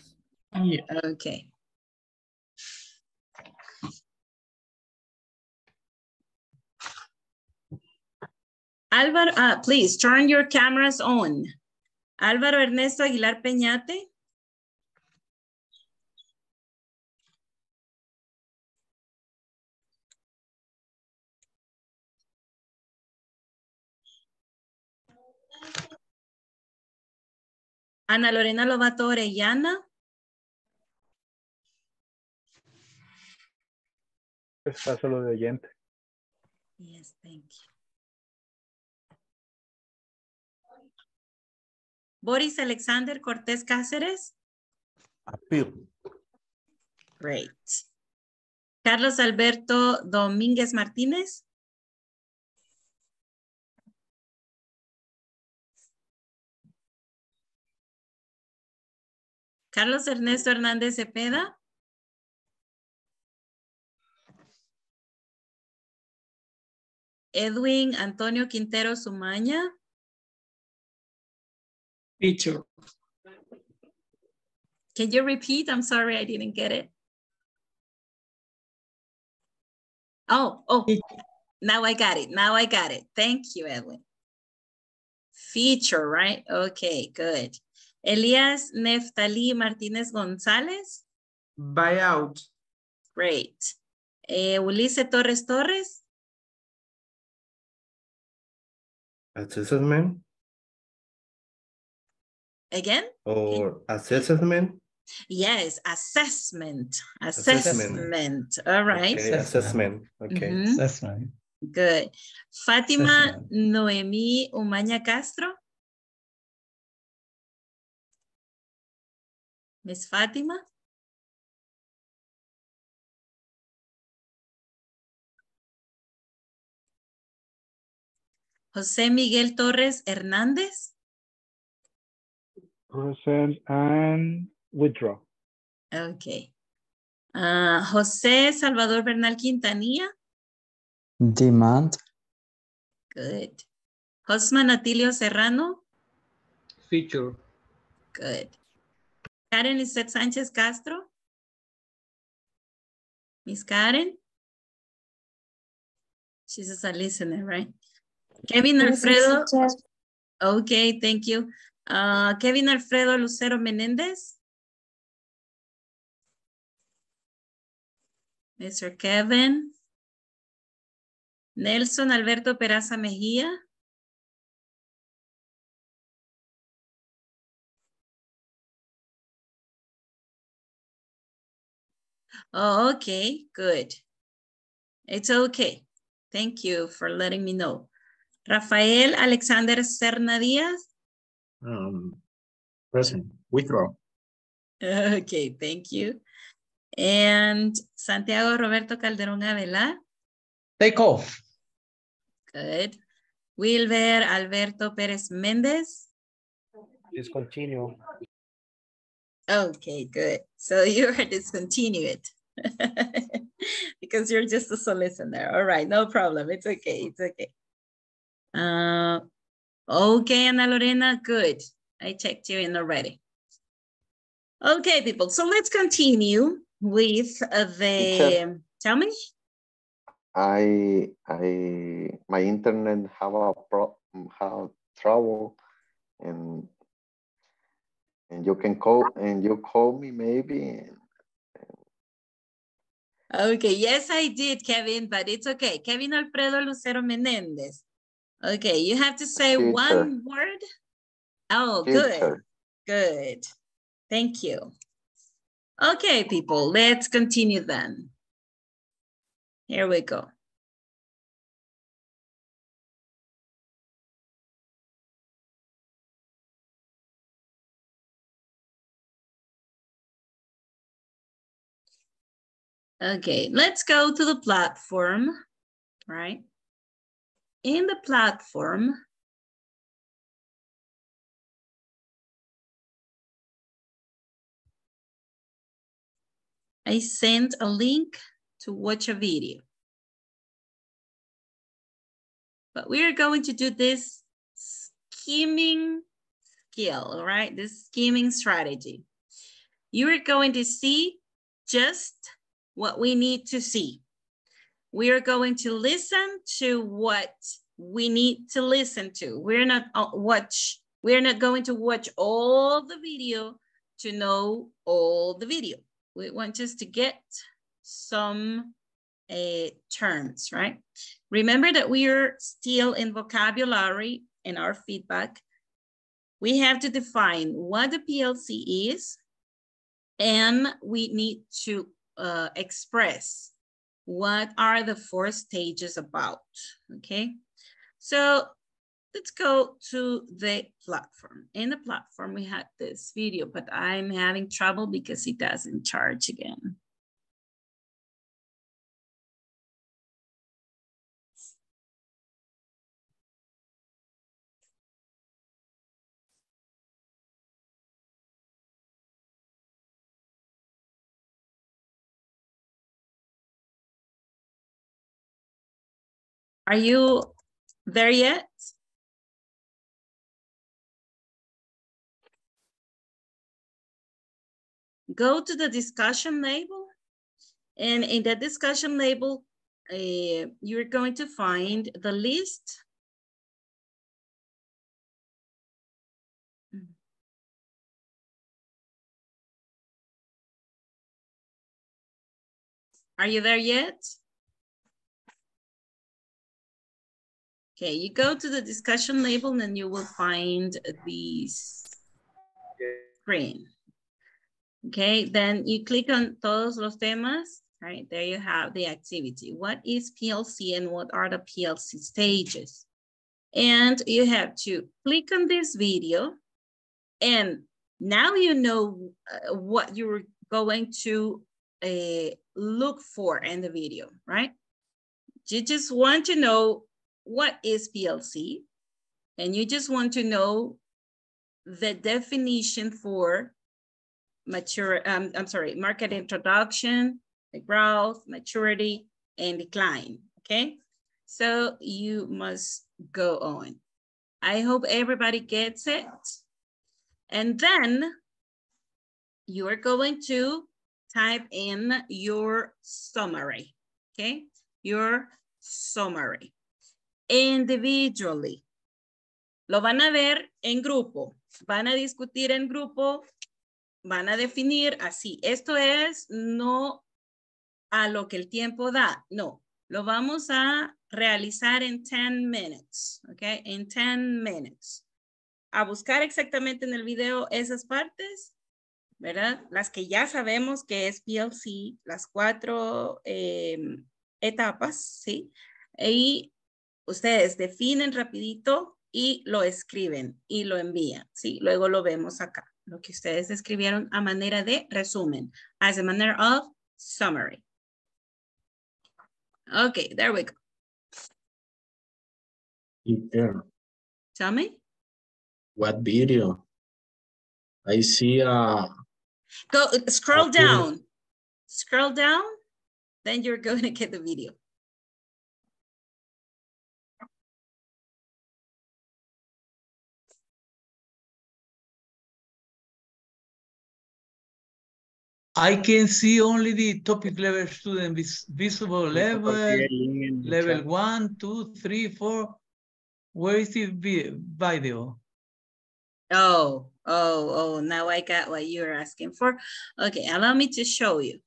[SPEAKER 9] Yeah.
[SPEAKER 2] Okay. Álvaro, uh, please turn your cameras on. Álvaro Ernesto Aguilar Peñate. Ana Lorena Lobato Orellana.
[SPEAKER 11] Está solo de oyente.
[SPEAKER 2] Yes, thank you. Boris Alexander Cortés Cáceres.
[SPEAKER 1] Appeal.
[SPEAKER 2] Great. Carlos Alberto Domínguez Martínez. Carlos Ernesto Hernández Cepeda. Edwin Antonio Quintero Sumaña.
[SPEAKER 9] Feature.
[SPEAKER 2] Can you repeat? I'm sorry, I didn't get it. Oh, oh, now I got it. Now I got it. Thank you, Edwin. Feature, right? Okay, good. Elias Neftali Martínez González.
[SPEAKER 7] Buyout.
[SPEAKER 2] Great. Eh, Ulises Torres Torres.
[SPEAKER 10] Assessment
[SPEAKER 2] Again?
[SPEAKER 10] or assessment?
[SPEAKER 2] Yes, assessment.
[SPEAKER 10] Assessment.
[SPEAKER 2] Assessment. All right.
[SPEAKER 10] Okay, assessment. Okay.
[SPEAKER 2] Mhm.
[SPEAKER 3] That's right.
[SPEAKER 2] Good. Fátima
[SPEAKER 3] Assessment.
[SPEAKER 2] Noemí Umaña Castro. Miss Fátima. José Miguel Torres Hernández.
[SPEAKER 11] Present and withdraw.
[SPEAKER 2] Okay. Ah, José Salvador Bernal Quintanilla.
[SPEAKER 12] Demand.
[SPEAKER 2] Good. Josman Atilio Serrano.
[SPEAKER 8] Feature.
[SPEAKER 2] Good. Karen Lisette Sánchez Castro. Miss Karen. She's just a listener, right? Kevin Alfredo. Okay, thank you. Uh, Kevin Alfredo Lucero Menéndez. Mr. Kevin. Nelson Alberto Peraza Mejía. Oh, okay, good. It's okay. Thank you for letting me know. Rafael Alexander Serna Díaz.
[SPEAKER 13] Um, present, withdraw.
[SPEAKER 2] Okay, thank you. And Santiago Roberto Calderón Avelar.
[SPEAKER 3] Take off.
[SPEAKER 2] Good. Wilber Alberto Pérez Méndez.
[SPEAKER 13] Discontinue.
[SPEAKER 2] Okay, good. So you're discontinued because you're just a solicitor. All right, no problem. It's okay. It's okay. Uh, okay, Ana Lorena, good. I checked you in already. Okay, people. So let's continue with uh, the. Tell me.
[SPEAKER 5] I I my internet have a pro have trouble and and you can call and you call me maybe
[SPEAKER 2] Okay, yes, I did, Kevin, but it's okay. Kevin Alfredo Lucero Menendez. Okay, you have to say
[SPEAKER 5] Teacher.
[SPEAKER 2] one word. Oh, good, good. Thank you. Okay, people, let's continue then. Here we go. Okay, let's go to the platform, right? In the platform, I sent a link to watch a video. But we are going to do this skimming skill, right? This skimming strategy. You are going to see just what we need to see. We are going to listen to what we need to listen to. We're not uh, watch, we're not going to watch all the video to know all the video. We want just to get some uh, terms, right? Remember that we are still in vocabulary in our feedback. We have to define what the PLC is, and we need to uh, express what are the four stages about, okay? So let's go to the platform. In the platform, we had this video, but I'm having trouble because it doesn't charge again. Are you there yet? Go to the discussion label and in the discussion label, uh, you're going to find the list Are you there yet? Okay, you go to the discussion label and you will find the screen. Okay, then you click on todos los temas, right? There you have the activity. What is PLC and what are the PLC stages? And you have to click on this video and now you know uh, what you're going to uh, look for in the video, right? You just want to know what is PLC, and you just want to know the definition for mature, um, I'm sorry, market introduction, the growth, maturity, and decline, okay? So you must go on. I hope everybody gets it. And then you are going to type in your summary, okay? Your summary individually. Lo van a ver en grupo, van a discutir en grupo, van a definir así. Esto es no a lo que el tiempo da, no. Lo vamos a realizar en 10 minutes, ¿ok? En 10 minutes. A buscar exactamente en el video esas partes, ¿verdad? Las que ya sabemos que es PLC, las cuatro em, etapas, ¿sí? Y ustedes definen rapidito y lo escriben y lo envían, ¿sí? Luego lo vemos acá, lo que ustedes escribieron a manera de resumen, as a manner of summary. Okay, there we go. Tell me.
[SPEAKER 13] What video? I see a...
[SPEAKER 2] Go, scroll down. Scroll down, then you're going to get the video.
[SPEAKER 3] I can see only the topic level student vis visible level, level one, two, three, four. Where is the video?
[SPEAKER 2] Oh, oh, oh, now I got what you're asking for. Okay, allow me to show you.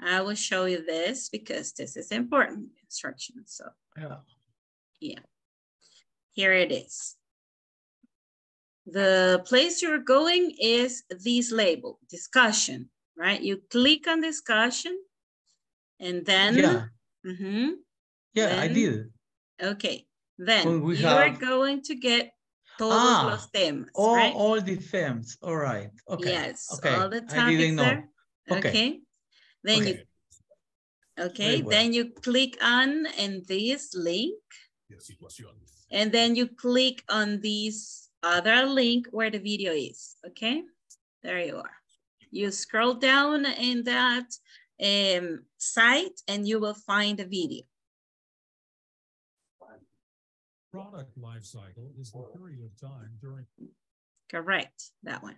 [SPEAKER 2] I will show you this because this is important instruction. So yeah, yeah. here it is. The place you're going is this label, discussion right? You click on discussion and then.
[SPEAKER 3] Yeah.
[SPEAKER 2] Mm -hmm,
[SPEAKER 3] yeah,
[SPEAKER 2] then,
[SPEAKER 3] I did.
[SPEAKER 2] Okay. Then
[SPEAKER 3] we
[SPEAKER 2] you
[SPEAKER 3] have...
[SPEAKER 2] are going to get todos
[SPEAKER 3] ah,
[SPEAKER 2] los temas,
[SPEAKER 3] all,
[SPEAKER 2] right?
[SPEAKER 3] all the themes. All right. Okay.
[SPEAKER 2] Yes.
[SPEAKER 3] Okay.
[SPEAKER 2] All the
[SPEAKER 3] I didn't know.
[SPEAKER 2] there.
[SPEAKER 3] Okay.
[SPEAKER 2] okay. Then
[SPEAKER 3] okay.
[SPEAKER 2] you Okay,
[SPEAKER 3] well.
[SPEAKER 2] then you click on in this link, And then you click on this other link where the video is, okay? There you are. You scroll down in that um, site and you will find the video.
[SPEAKER 14] Product life cycle is the period of time during
[SPEAKER 2] Correct, that one.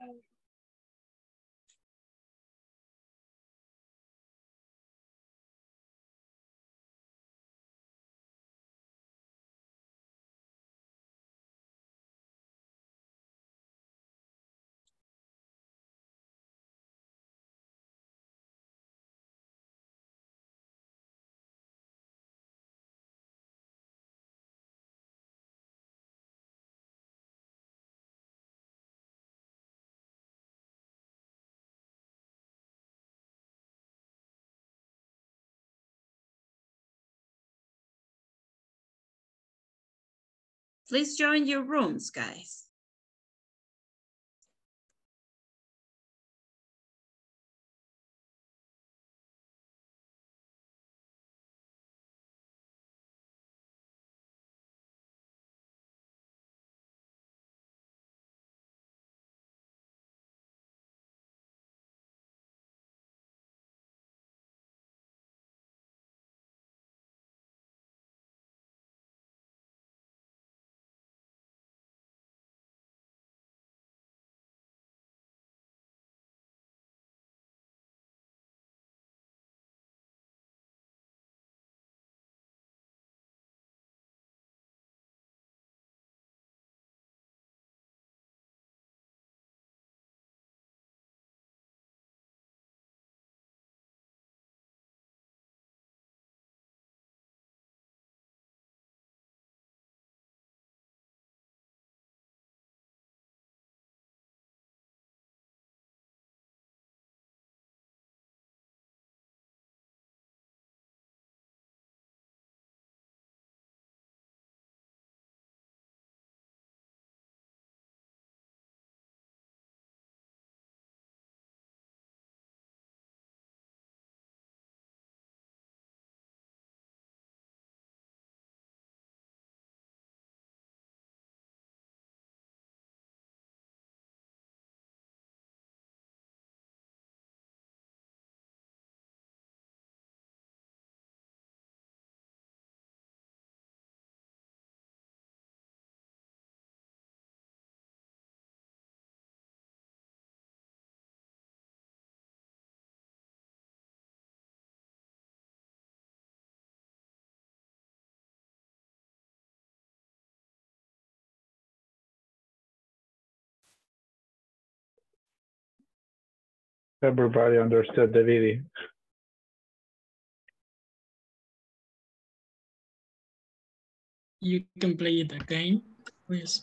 [SPEAKER 2] Oh. Please join your rooms, guys.
[SPEAKER 11] Everybody understood the video.
[SPEAKER 9] You can play the game, please.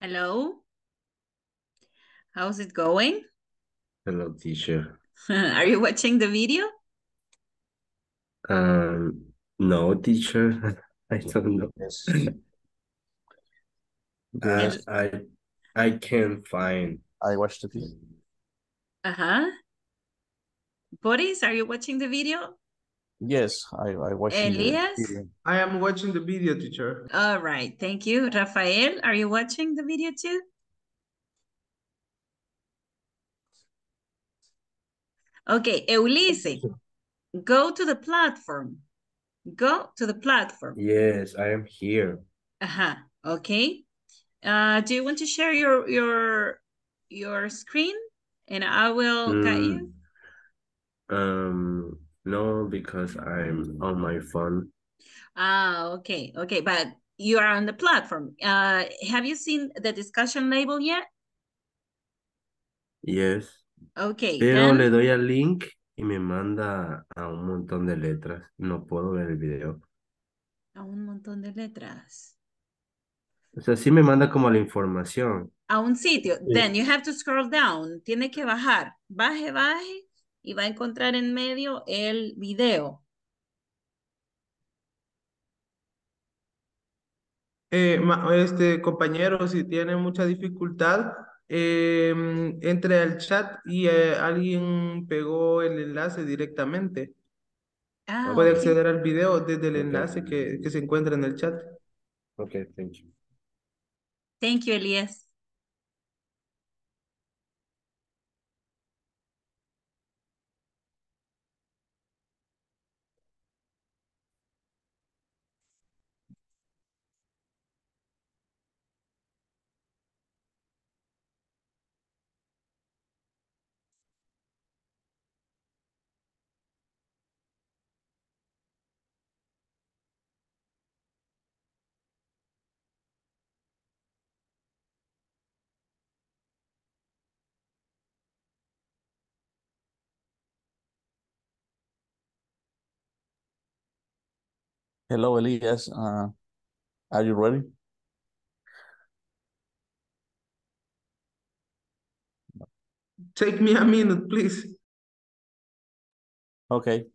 [SPEAKER 2] Hello? How's it going?
[SPEAKER 10] Hello, teacher.
[SPEAKER 2] Are you watching the video?
[SPEAKER 10] Um, no, teacher. I don't know. Uh, I I can't find.
[SPEAKER 1] I watched the video.
[SPEAKER 2] Uh-huh. Boris, are you watching the video?
[SPEAKER 1] Yes, I I watched the
[SPEAKER 2] Elias?
[SPEAKER 1] video.
[SPEAKER 7] I am watching the video, teacher.
[SPEAKER 2] All right, thank you. Rafael, are you watching the video too? Okay, Ulises, go to the platform. Go to the platform.
[SPEAKER 10] Yes, I am here.
[SPEAKER 2] Uh-huh, okay. Uh, do you want to share your your your screen? And I will guide you.
[SPEAKER 10] Mm, Um, no, because I'm on my phone.
[SPEAKER 2] Ah, okay, okay, but you are on the platform. Uh, have you seen the discussion label yet?
[SPEAKER 10] Yes.
[SPEAKER 2] Okay,
[SPEAKER 10] Pero
[SPEAKER 2] then-
[SPEAKER 10] le doy al link y me manda a un montón de letras. No puedo ver el video.
[SPEAKER 2] A un montón de letras.
[SPEAKER 10] O sea, sí me manda como la información.
[SPEAKER 2] A un sitio.
[SPEAKER 10] Sí.
[SPEAKER 2] Then you have to scroll down. Tiene que bajar. Baje, baje y va a encontrar en medio el video.
[SPEAKER 7] Eh, este compañero, si tiene mucha dificultad, eh, entre al chat y eh, alguien pegó el enlace directamente.
[SPEAKER 2] Ah,
[SPEAKER 7] Puede acceder al video desde el enlace que, que se encuentra en el chat.
[SPEAKER 10] Ok, thank you.
[SPEAKER 2] Thank you, Elias.
[SPEAKER 1] Hello, Elias. Uh, are you ready?
[SPEAKER 7] Take me a minute, please.
[SPEAKER 1] Okay.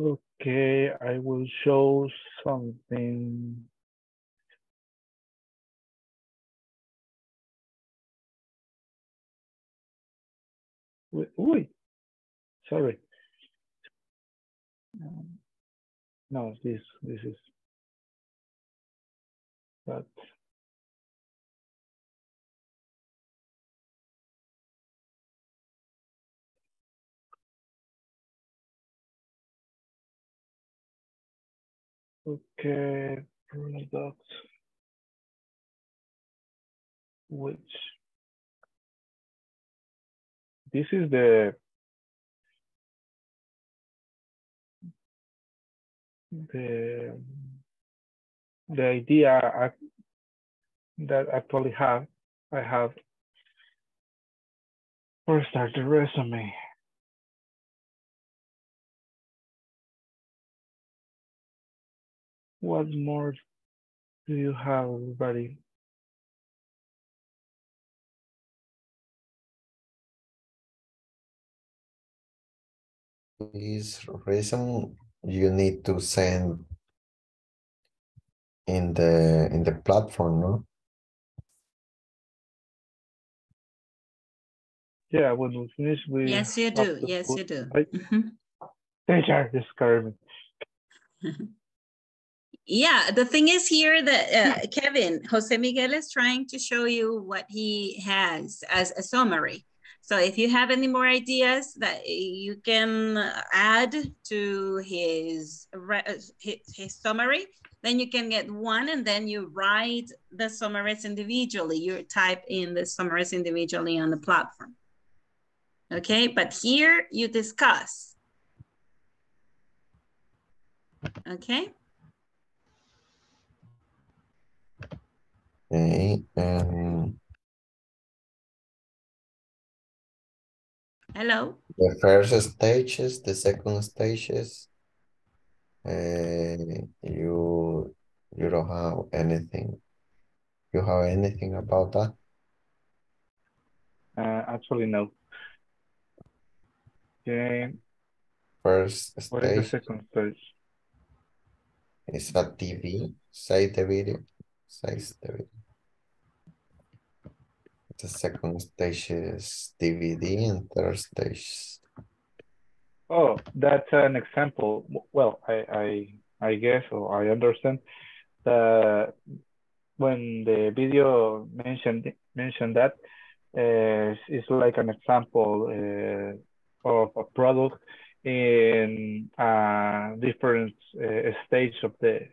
[SPEAKER 11] Okay, I will show something. Uy, sorry. Um, No, this, this is that. Okay, product. Which this is the the the idea that I, that actually have I have for start the resume. What more do you have, everybody?
[SPEAKER 5] This reason you need to send in the in the platform, no?
[SPEAKER 11] Yeah, when we finish, we
[SPEAKER 2] Yes, you do. Yes,
[SPEAKER 11] put-
[SPEAKER 2] you do.
[SPEAKER 11] Right? HR discovered me.
[SPEAKER 2] Yeah, the thing is here that uh, Kevin, Jose Miguel is trying to show you what he has as a summary. So if you have any more ideas that you can add to his, uh, his, his summary, then you can get one and then you write the summaries individually. You type in the summaries individually on the platform. Okay, but here you discuss. Okay.
[SPEAKER 5] Okay, and
[SPEAKER 2] Hello.
[SPEAKER 5] the first stages, the second stages, uh, you you don't have anything. You have anything about that?
[SPEAKER 11] Uh, actually, no. Okay,
[SPEAKER 5] First stage.
[SPEAKER 11] what is the
[SPEAKER 5] stage
[SPEAKER 11] second stage?
[SPEAKER 5] is a TV, say the video, the video. The second stage is DVD and third stage.
[SPEAKER 11] Oh, that's an example. Well, I, I, I guess, or I understand that when the video mentioned mentioned that uh, it's like an example uh, of a product in a different uh, stage of the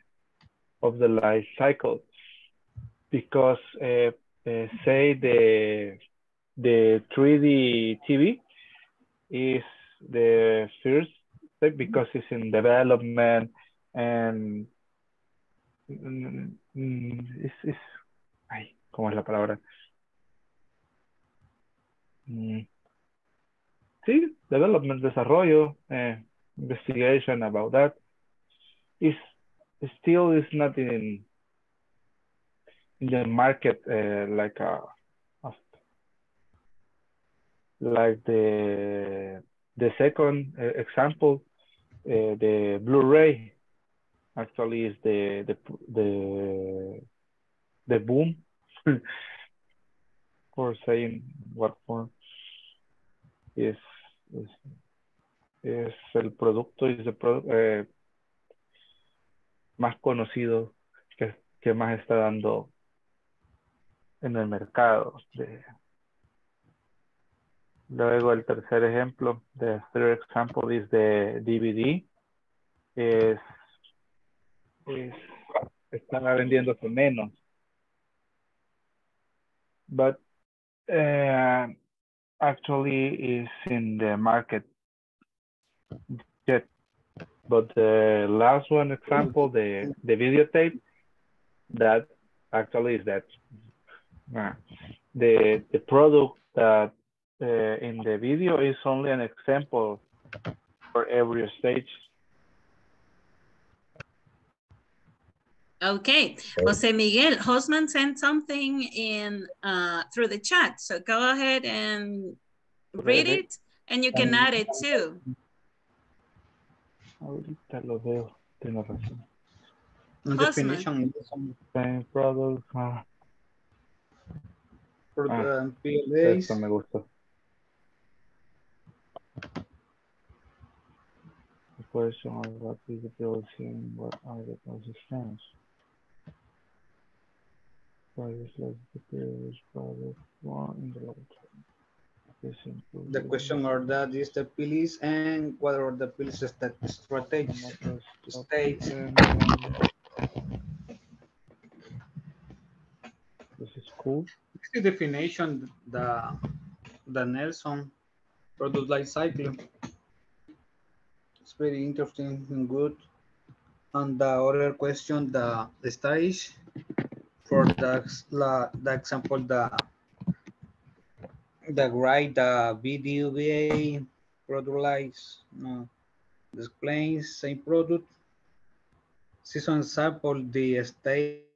[SPEAKER 11] of the life cycle because uh, uh, say the the 3D TV is the first step because it's in development and mm, mm, es, es, ay, ¿cómo es la palabra? Mm, sí, development, desarrollo, eh, investigation about that is still is not in the market uh, like a, a like the the second uh, example uh, the Blu-ray actually is the the the the boom for saying what form is is, es el producto is the product eh, más conocido que, que más está dando en el mercado Luego el tercer ejemplo, the third example is the DVD. Es, es está vendiéndose menos. But uh, actually is in the market. But the last one example, the, the videotape, that actually is that the, the product that uh, in the video is only an example for every stage.
[SPEAKER 2] Okay, Jose Miguel, Hosman sent something in uh, through the chat. So go ahead and read it and you can add it too.
[SPEAKER 11] Ahorita lo veo, tengo razón.
[SPEAKER 8] And
[SPEAKER 2] Hosman.
[SPEAKER 8] definition
[SPEAKER 11] Same product. Ah,
[SPEAKER 8] for
[SPEAKER 11] Ah,
[SPEAKER 8] the PLAs.
[SPEAKER 11] Eso me gustó. The question of what is the PLC and what are the process terms? Why is like the previous product one in the long term?
[SPEAKER 8] The question or that is the police and what are the police stat strategies states.
[SPEAKER 11] This is cool.
[SPEAKER 8] This is the definition the the Nelson product life cycle. It's very interesting and good. And the other question, the, the stage for the, la, the example, the the right the video VA product lives no, displays same product. Season sample the state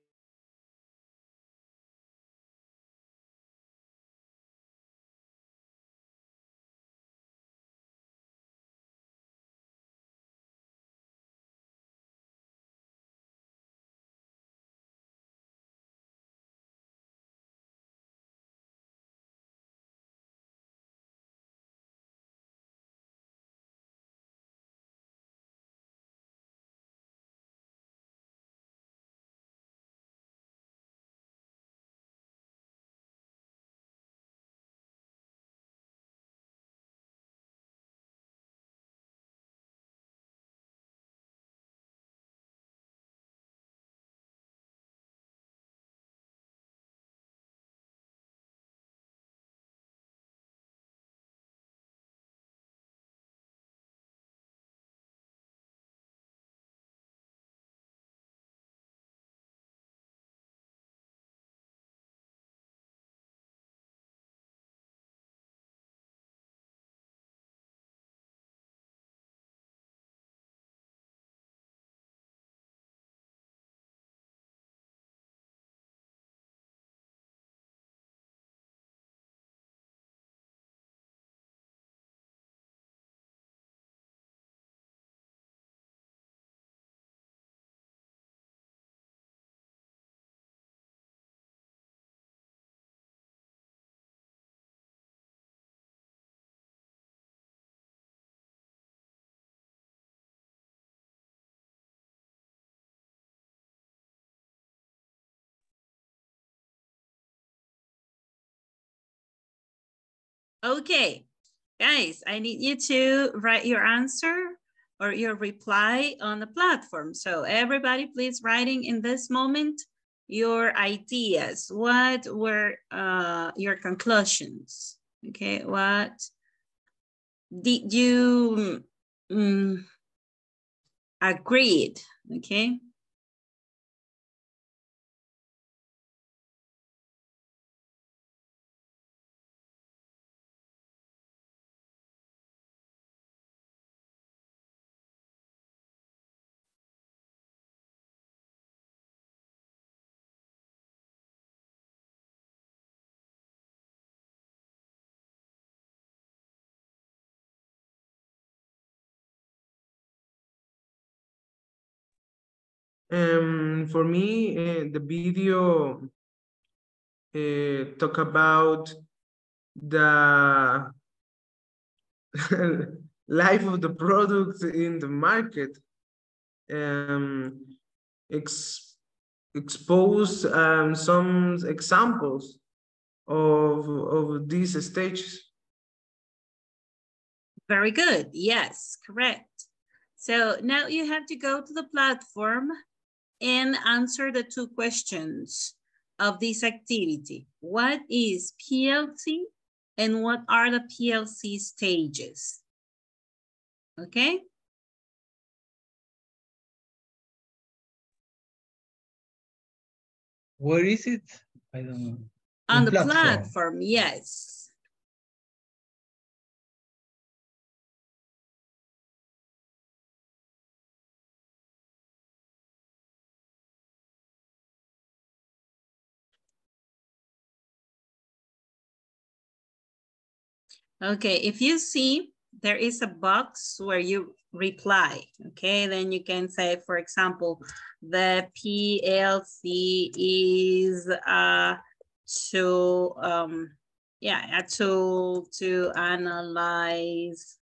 [SPEAKER 2] Okay, guys, I need you to write your answer or your reply on the platform. So everybody please writing in this moment your ideas. What were uh, your conclusions? Okay, what did you um, agreed? Okay.
[SPEAKER 7] Um, for me, uh, the video uh, talk about the life of the product in the market. Um, ex expose um, some examples of of these stages.
[SPEAKER 2] Very good. Yes, correct. So now you have to go to the platform and answer the two questions of this activity. What is PLC and what are the PLC stages? Okay?
[SPEAKER 3] Where is it? I don't know.
[SPEAKER 2] On the, platform. platform, yes. Okay, if you see, there is a box where you reply, okay? Then you can say, for example, the PLC is a tool, um, yeah, a tool to analyze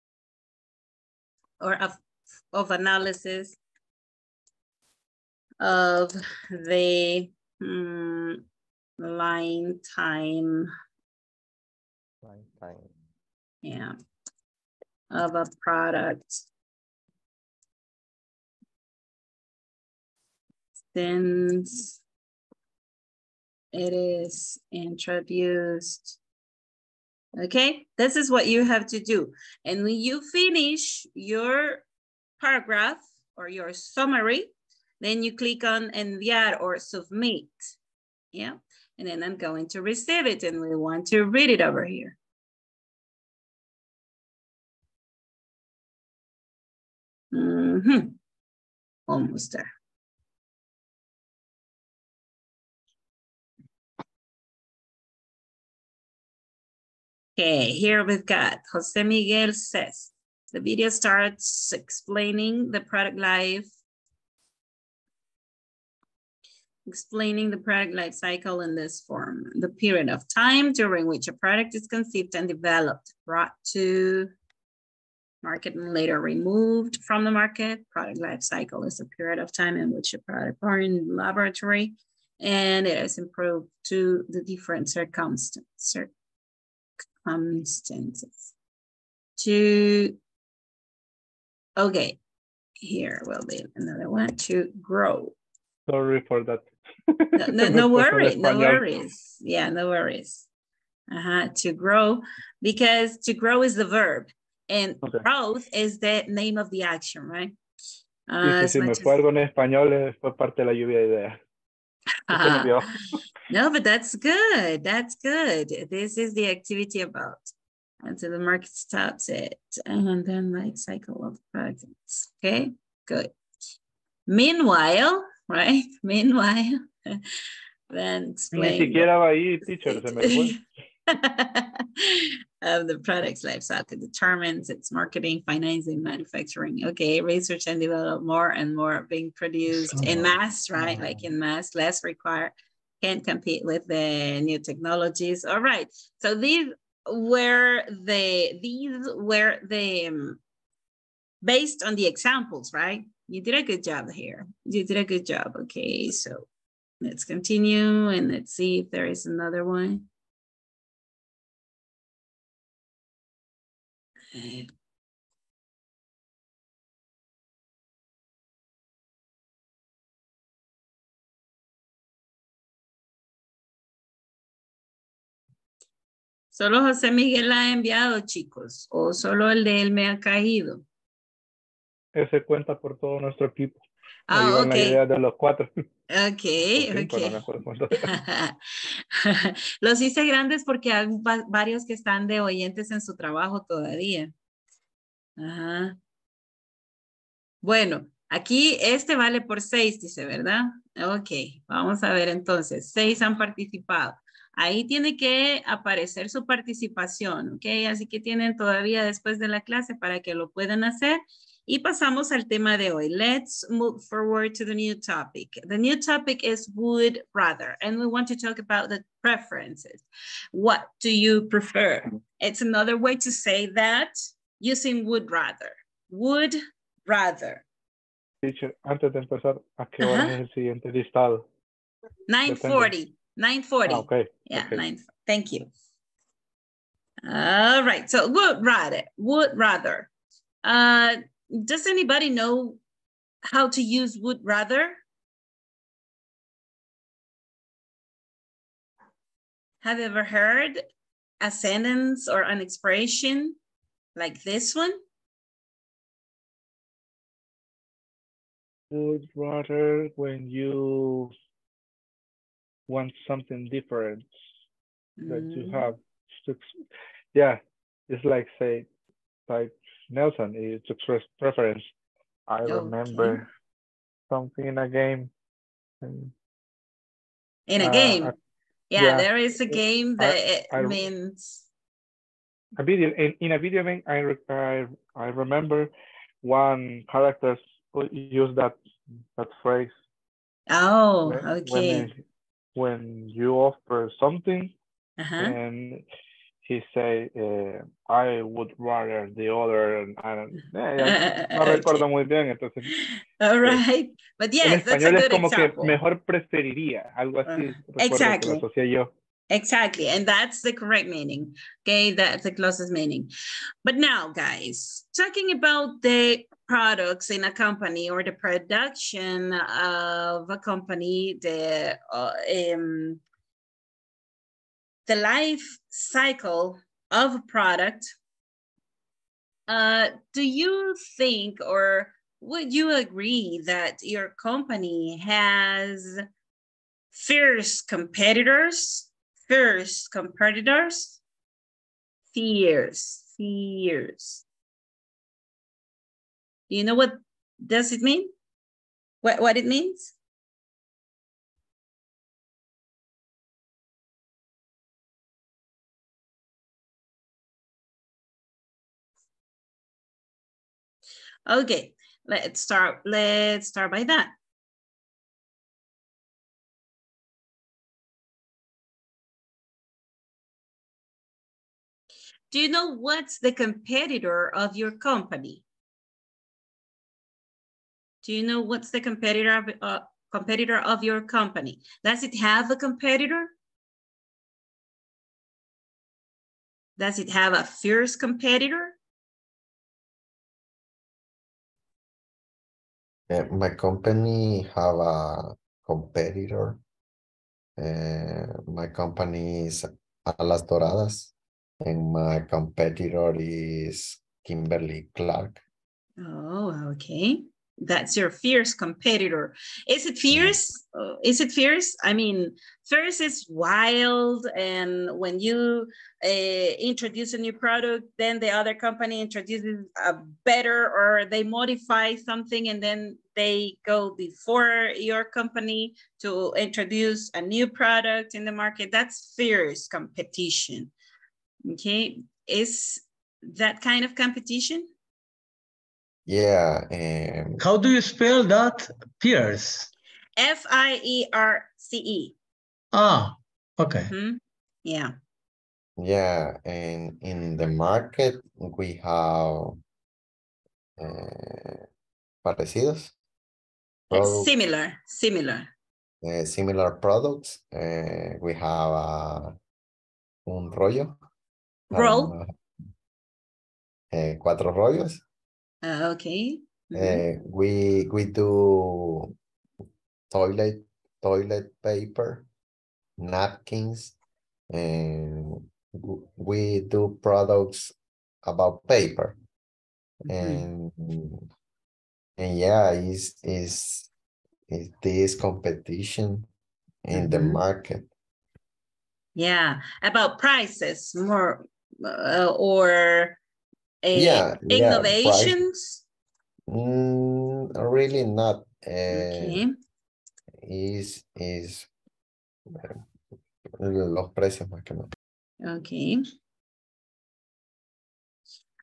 [SPEAKER 2] or of, of analysis of the um, line time
[SPEAKER 15] line time
[SPEAKER 2] yeah, of a product since it is introduced. Okay, this is what you have to do. And when you finish your paragraph or your summary, then you click on enviar or submit. Yeah, and then I'm going to receive it and we want to read it over here. Mm -hmm. Almost there. Okay, here we've got Jose Miguel says, the video starts explaining the product life, explaining the product life cycle in this form, the period of time during which a product is conceived and developed, brought to market and later removed from the market. Product life cycle is a period of time in which a product are in laboratory and it is improved to the different circumstances circumstances. To, okay, here will be another one, to grow.
[SPEAKER 11] Sorry for that.
[SPEAKER 2] No, no, no worries, no worries. Yeah, no worries. Uh-huh, to grow, because to grow is the verb and okay. growth is the name of the action, right?
[SPEAKER 11] Uh, sí, sí, sí, me fue algo en español, fue parte de la lluvia de ideas.
[SPEAKER 2] Uh, no, but that's good. That's good. This is the activity about. Until the market stops it. And then life cycle of products. Okay, good. Meanwhile, right? Meanwhile, then explain.
[SPEAKER 11] Ni siquiera va ahí, teacher, se me fue.
[SPEAKER 2] of the product's life cycle determines its marketing, financing, manufacturing. Okay, research and develop more and more being produced in mass, right? Like in mass, less required, can't compete with the new technologies. All right. So these were the these were the um, based on the examples, right? You did a good job here. You did a good job. Okay, so let's continue and let's see if there is another one. Solo José Miguel ha enviado, chicos, o solo el de él me ha caído.
[SPEAKER 11] Ese cuenta por todo nuestro equipo.
[SPEAKER 2] Ah.
[SPEAKER 11] La idea de los cuatro.
[SPEAKER 2] Ok, ok. los hice grandes porque hay varios que están de oyentes en su trabajo todavía. Ajá. Bueno, aquí este vale por seis, dice, ¿verdad? Ok, vamos a ver entonces. Seis han participado. Ahí tiene que aparecer su participación, ¿ok? Así que tienen todavía después de la clase para que lo puedan hacer. Y pasamos al tema de hoy. Let's move forward to the new topic. The new topic is would rather, and we want to talk about the preferences. What do you prefer? It's another way to say that using would rather. Would rather.
[SPEAKER 11] Teacher, antes de empezar, ¿a qué hora uh -huh. es el siguiente listado?
[SPEAKER 2] 940. 940.
[SPEAKER 11] Ah, okay.
[SPEAKER 2] Yeah,
[SPEAKER 11] okay.
[SPEAKER 2] nine. Thank you. All right. So would rather, would rather. Uh, does anybody know how to use would rather? Have you ever heard a sentence or an expression like this one?
[SPEAKER 11] Would rather when you want something different that
[SPEAKER 2] Mm.
[SPEAKER 11] you have to, yeah, it's like say, like Nelson, is to express preference. I
[SPEAKER 2] Okay.
[SPEAKER 11] remember something in a game.
[SPEAKER 2] In a
[SPEAKER 11] uh,
[SPEAKER 2] game. Yeah,
[SPEAKER 11] yeah,
[SPEAKER 2] there is a game that it
[SPEAKER 11] I-
[SPEAKER 2] means
[SPEAKER 11] a video in, in a video game I, I I remember one character use that that phrase
[SPEAKER 2] oh
[SPEAKER 11] when,
[SPEAKER 2] okay.
[SPEAKER 11] when, when you offer something
[SPEAKER 2] Uh-huh.
[SPEAKER 11] and he say uh, I would rather the other and I don't, eh, no
[SPEAKER 2] Okay.
[SPEAKER 11] recuerdo muy bien entonces
[SPEAKER 2] All
[SPEAKER 11] eh,
[SPEAKER 2] right. But yes, that's a
[SPEAKER 11] español es
[SPEAKER 2] good
[SPEAKER 11] como
[SPEAKER 2] example.
[SPEAKER 11] que mejor preferiría algo así
[SPEAKER 2] Uh,
[SPEAKER 11] que lo
[SPEAKER 2] exactly.
[SPEAKER 11] asocié yo
[SPEAKER 2] Exactly, and that's the correct meaning. Okay, that's the closest meaning. But now, guys, talking about the products in a company or the production of a company, the uh, um, the life cycle of a product. Uh, do you think or would you agree that your company has fierce competitors fierce competitors, fierce, fierce. Do you know what does it mean? What, what it means? Okay, let's start, let's start by that. Do you know what's the competitor of your company? Do you know what's the competitor of, uh, competitor of your company? Does it have a competitor? Does it have a fierce competitor?
[SPEAKER 5] Uh, my company have a competitor. Uh, my company is Alas Doradas and my competitor is Kimberly Clark.
[SPEAKER 2] Oh, okay. That's your fierce competitor. Is it fierce? Uh, is it fierce? I mean, fierce is wild, and when you uh, introduce a new product, then the other company introduces a better, or they modify something, and then they go before your company to introduce a new product in the market. That's fierce competition. Okay, is that kind of competition?
[SPEAKER 5] Yeah. Um,
[SPEAKER 3] How do you spell that? Pierce.
[SPEAKER 2] F I E R C E.
[SPEAKER 3] Ah, okay.
[SPEAKER 2] Mm -hmm. Yeah.
[SPEAKER 5] Yeah, and in the market we have uh, parecidos.
[SPEAKER 2] Products, similar, similar.
[SPEAKER 5] Uh, similar products. Uh, we have uh, un rollo.
[SPEAKER 2] Roll.
[SPEAKER 5] Uh, cuatro rollos.
[SPEAKER 2] Uh, okay.
[SPEAKER 5] Mm -hmm. we we do toilet toilet paper, napkins, and we do products about paper. Mm -hmm. And and yeah, is is is this competition in mm -hmm. the market.
[SPEAKER 2] Yeah, about prices more uh, or uh,
[SPEAKER 5] yeah,
[SPEAKER 2] innovations.
[SPEAKER 5] Yeah, mm, really not. Uh,
[SPEAKER 2] okay.
[SPEAKER 5] Is is los precios más que nada.
[SPEAKER 2] Okay.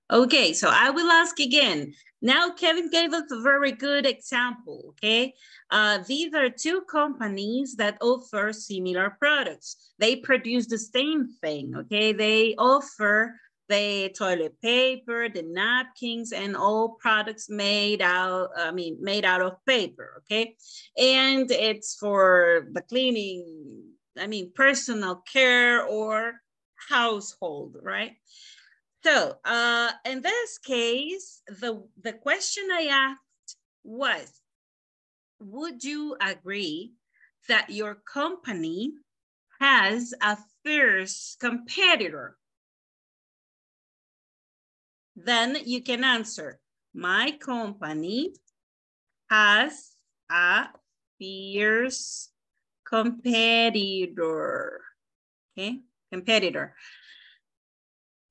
[SPEAKER 2] Okay, so I will ask again. Now, Kevin gave us a very good example, okay? Uh, these are two companies that offer similar products. They produce the same thing, okay? They offer the toilet paper, the napkins, and all products made out, I mean, made out of paper, okay? And it's for the cleaning, I mean, personal care or household, right? So uh, in this case, the, the question I asked was, would you agree that your company has a fierce competitor? Then you can answer, my company has a fierce competitor, okay? Competitor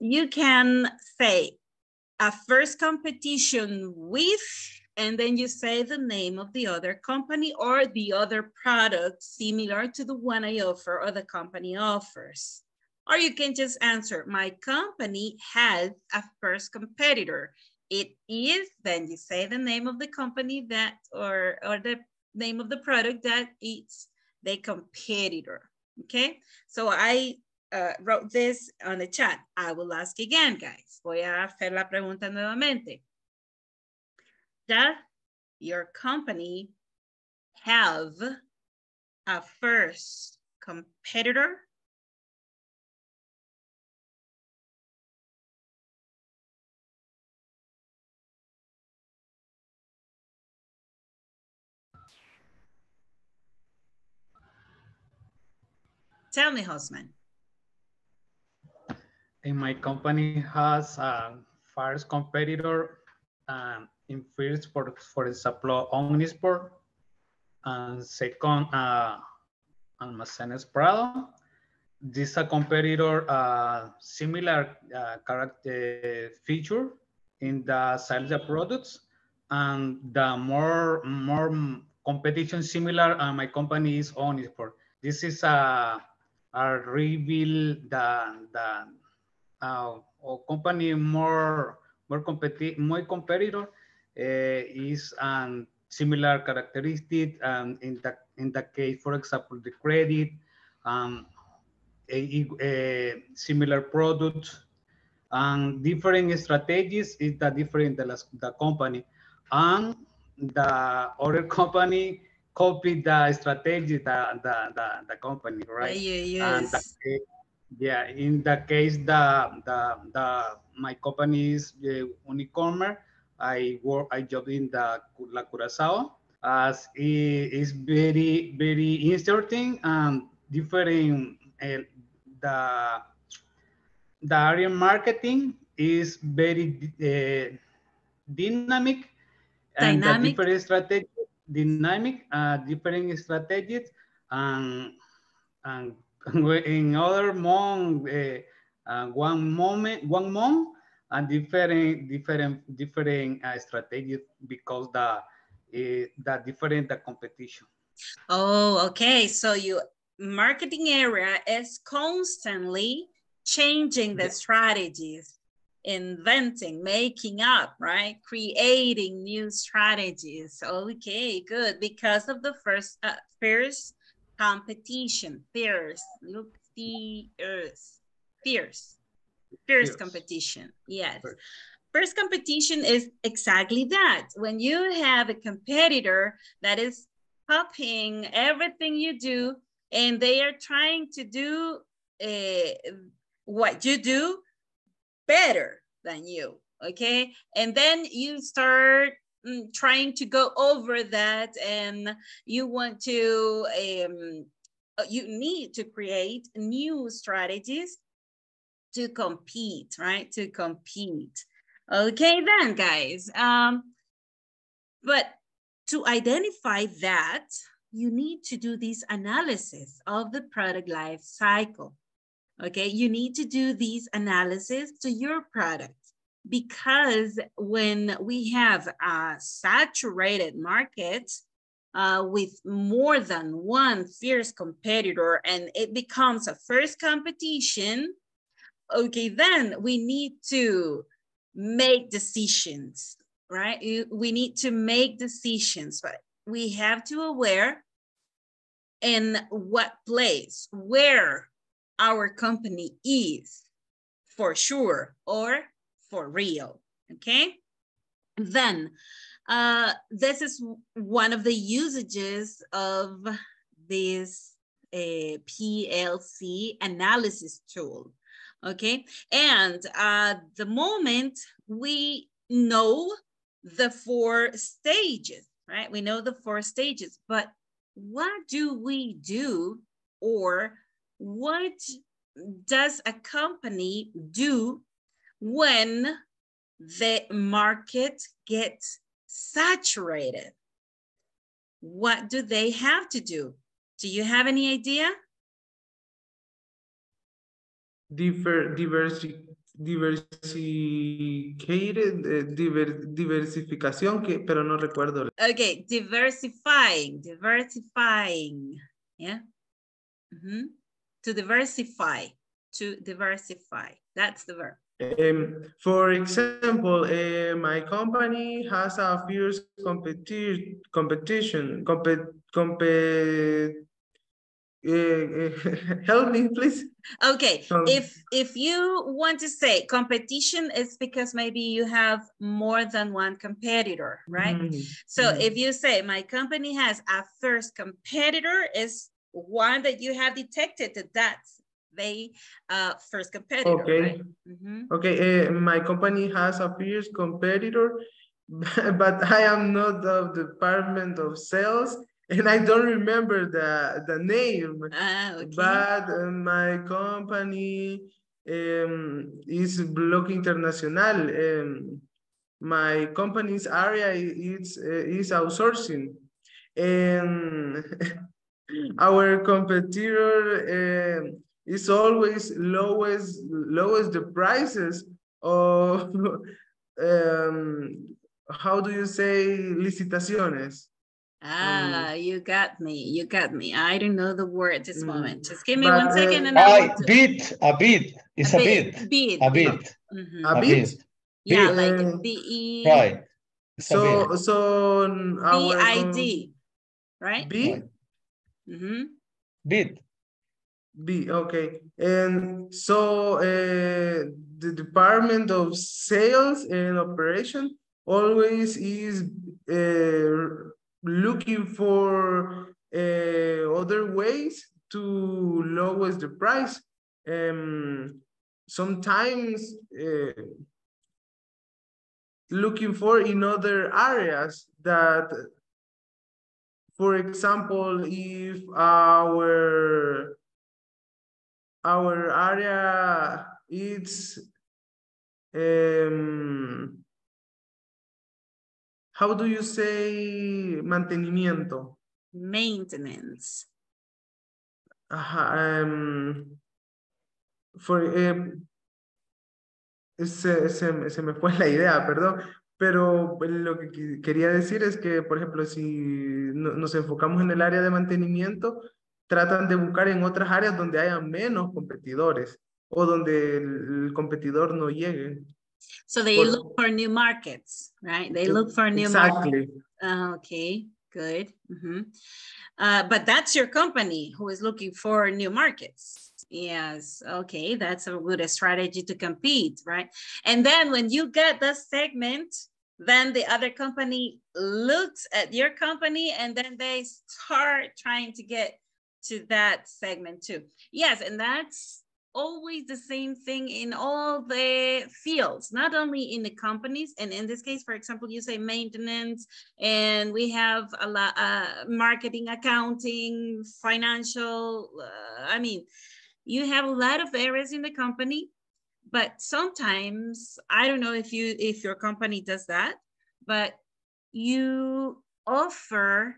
[SPEAKER 2] you can say a first competition with, and then you say the name of the other company or the other product similar to the one I offer or the company offers. Or you can just answer, my company has a first competitor. It is, then you say the name of the company that, or, or the name of the product that it's the competitor, okay? So I uh, wrote this on the chat. I will ask again, guys. Voy a hacer la pregunta nuevamente. Does your company have a first competitor? Tell me, Hosman.
[SPEAKER 8] In my company has a first competitor um, in first for, for example, Omnisport and second, uh, Almacenes Prado. This is a competitor, uh, similar uh, character feature in the sales of products and the more more competition similar uh, my company is Omnisport. This is a, a reveal the, the uh, company more more competi more competitor uh, is um, similar characteristic and in the in the case for example the credit um, a, a similar products and different strategies is the different the, the company. And the other company copy the strategy the the the, the company right
[SPEAKER 2] yeah, yes.
[SPEAKER 8] and the, yeah in the case the the the my company is the Unicomer I work I job in the La Curacao as it is very very interesting and different uh, the the area marketing is very uh, dynamic and the
[SPEAKER 2] Dynamic.
[SPEAKER 8] different strategy dynamic uh, different strategies and and in other month uh, uh, one moment one month and different different different uh, strategies because the uh, the different the competition
[SPEAKER 2] Oh, okay. So you marketing area is constantly changing the
[SPEAKER 8] Yeah.
[SPEAKER 2] strategies, inventing, making up, right? Creating new strategies. Okay, good. Because of the first uh, fierce competition, fierce. Look fierce, fierce
[SPEAKER 8] Fierce.
[SPEAKER 2] competition. Yes.
[SPEAKER 8] Fierce.
[SPEAKER 2] First competition is exactly that. When you have a competitor that is copying everything you do and they are trying to do uh, what you do better than you okay? And then you start mm, trying to go over that and you want to um, uh, you need to create new strategies to compete right? To compete. Okay then guys um but to identify that, you need to do this analysis of the product life cycle. Okay, you need to do these analysis to your product because when we have a saturated market uh, with more than one fierce competitor and it becomes a first competition, okay, then we need to make decisions right? We need to make decisions, but we have to aware in what place, where our company is for sure or for real, okay? Then uh, this is one of the usages of this uh, PLC analysis tool, okay? And at the moment we know the four stages, right? We know the four stages, but what do we do or what does a company do when the market gets saturated? What do they have to do? Do you have any idea?
[SPEAKER 7] Diver, diversi, diversificated, eh, diver- diversificación, que, pero no recuerdo.
[SPEAKER 2] Okay, diversifying, diversifying, yeah? Mhm. To diversify, to diversify, that's the verb.
[SPEAKER 7] Um, for example, uh, my company has a fierce competi competition, compet, compet, uh, help me, please.
[SPEAKER 2] Okay,
[SPEAKER 7] Um,
[SPEAKER 2] if if you want to say competition, it's because maybe you have more than one competitor, right?
[SPEAKER 7] Mhm,
[SPEAKER 2] So
[SPEAKER 7] mhm.
[SPEAKER 2] if you say my company has a first competitor, is one that you have detected that that's the uh, first competitor,
[SPEAKER 7] Okay.
[SPEAKER 2] right? Mhm.
[SPEAKER 7] Okay, uh, my company has a fierce competitor, but I am not the department of sales. and I don't remember the, the name,
[SPEAKER 2] Ah, okay.
[SPEAKER 7] but uh, my company um, is Block Internacional. Um, my company's area is, uh, is outsourcing. And our competitor um, is always lowest, lowest the prices of, um, how do you say, licitaciones?
[SPEAKER 2] Ah, you got me. You got me. I don't know the word at this moment. Just give me
[SPEAKER 7] But,
[SPEAKER 2] one second
[SPEAKER 7] uh,
[SPEAKER 2] and I
[SPEAKER 3] I
[SPEAKER 2] will
[SPEAKER 3] bid, a bid, it's a
[SPEAKER 2] bid,
[SPEAKER 3] bid,
[SPEAKER 2] bid,
[SPEAKER 3] a
[SPEAKER 2] bid.
[SPEAKER 3] bid,
[SPEAKER 2] Mhm.
[SPEAKER 7] A
[SPEAKER 3] a
[SPEAKER 7] bit?
[SPEAKER 3] bid.
[SPEAKER 2] Yeah,
[SPEAKER 3] Bid.
[SPEAKER 2] like
[SPEAKER 7] Uh,
[SPEAKER 2] B E
[SPEAKER 3] Right. It's
[SPEAKER 7] So,
[SPEAKER 3] bid.
[SPEAKER 7] so n-
[SPEAKER 2] B
[SPEAKER 7] our.
[SPEAKER 2] I
[SPEAKER 7] com-
[SPEAKER 2] right?
[SPEAKER 7] B?
[SPEAKER 2] Mm-hmm.
[SPEAKER 3] Bid.
[SPEAKER 7] B, okay. And so uh, the Department of Sales and Operation always is uh, looking for uh, other ways to lower the price. Um, sometimes uh, looking for in other areas that for example, if our our area is um, how do you say mantenimiento?
[SPEAKER 2] Maintenance.
[SPEAKER 7] Ajá, um, for, eh, se, se, se me fue la idea, perdón, pero lo que quería decir es que, por ejemplo, si no- nos enfocamos en el área de mantenimiento, tratan de buscar en otras áreas donde haya menos competidores o donde el, competidor no llegue.
[SPEAKER 2] So they
[SPEAKER 7] Por-
[SPEAKER 2] look for new markets, right? They
[SPEAKER 7] E-
[SPEAKER 2] look for new markets.
[SPEAKER 7] Exactly.
[SPEAKER 2] Uh, okay, good. Uh, but that's your company who is looking for new markets. Yes, okay, that's a good strategy to compete, right? And then when you get the segment, then the other company looks at your company and then they start trying to get to that segment too. Yes, and that's always the same thing in all the fields, not only in the companies. And in this case, for example, you say maintenance, and we have a lot, uh, marketing, accounting, financial. Uh, I mean, you have a lot of areas in the company, but sometimes I don't know if you if your company does that, but you offer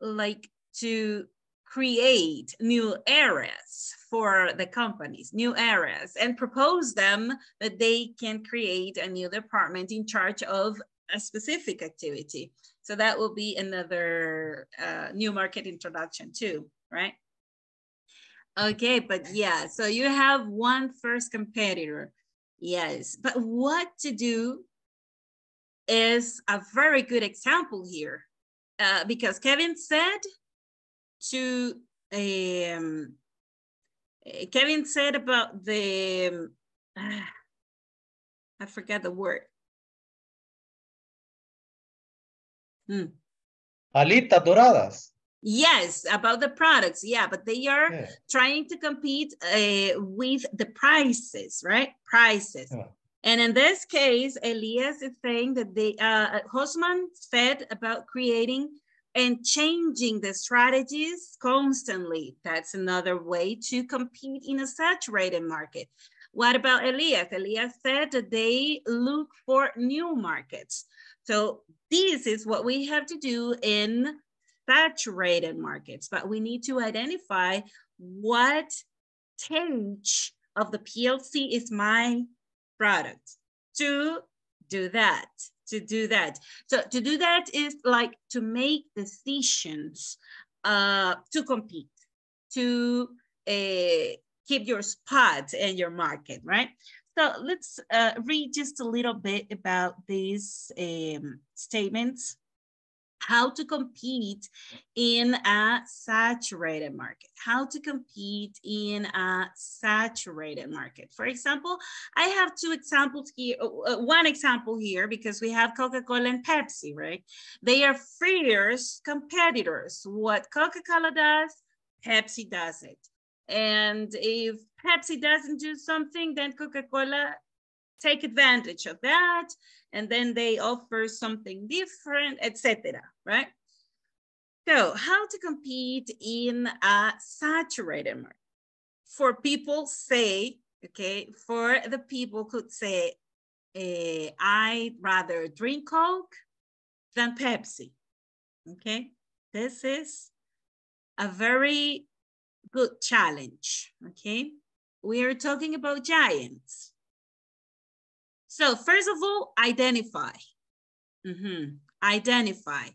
[SPEAKER 2] like to create new areas for the companies, new areas, and propose them that they can create a new department in charge of a specific activity. So that will be another uh, new market introduction too, right? Okay, but yeah, so you have one first competitor. Yes, but what to do is a very good example here uh, because Kevin said to um, eh, Kevin said about the um, ah, I forget the word. Hmm.
[SPEAKER 3] Alitas doradas.
[SPEAKER 2] Yes, about the products. Yeah, but they are
[SPEAKER 3] Yeah.
[SPEAKER 2] trying to compete uh, with the prices, right? Prices.
[SPEAKER 3] Yeah.
[SPEAKER 2] And in this case, Elias is saying that they, uh, Hosman said about creating and changing the strategies constantly. That's another way to compete in a saturated market. What about Elias? Elias said that they look for new markets. So this is what we have to do in saturated markets, but we need to identify what stage of the PLC is my product to do that, to do that. So to do that is like to make decisions uh, to compete, to uh, keep your spot in your market, right? So let's uh, read just a little bit about these um, statements how to compete in a saturated market, how to compete in a saturated market. For example, I have two examples here, uh, one example here because we have Coca-Cola and Pepsi, right? They are fierce competitors. What Coca-Cola does, Pepsi does it. And if Pepsi doesn't do something, then Coca-Cola take advantage of that and then they offer something different etc right So how to compete in a saturated market? For people say, okay, for the people could say, uh, I'd rather drink Coke than Pepsi, okay? This is a very good challenge, okay? We are talking about giants. So first of all, identify. Mm -hmm. Identify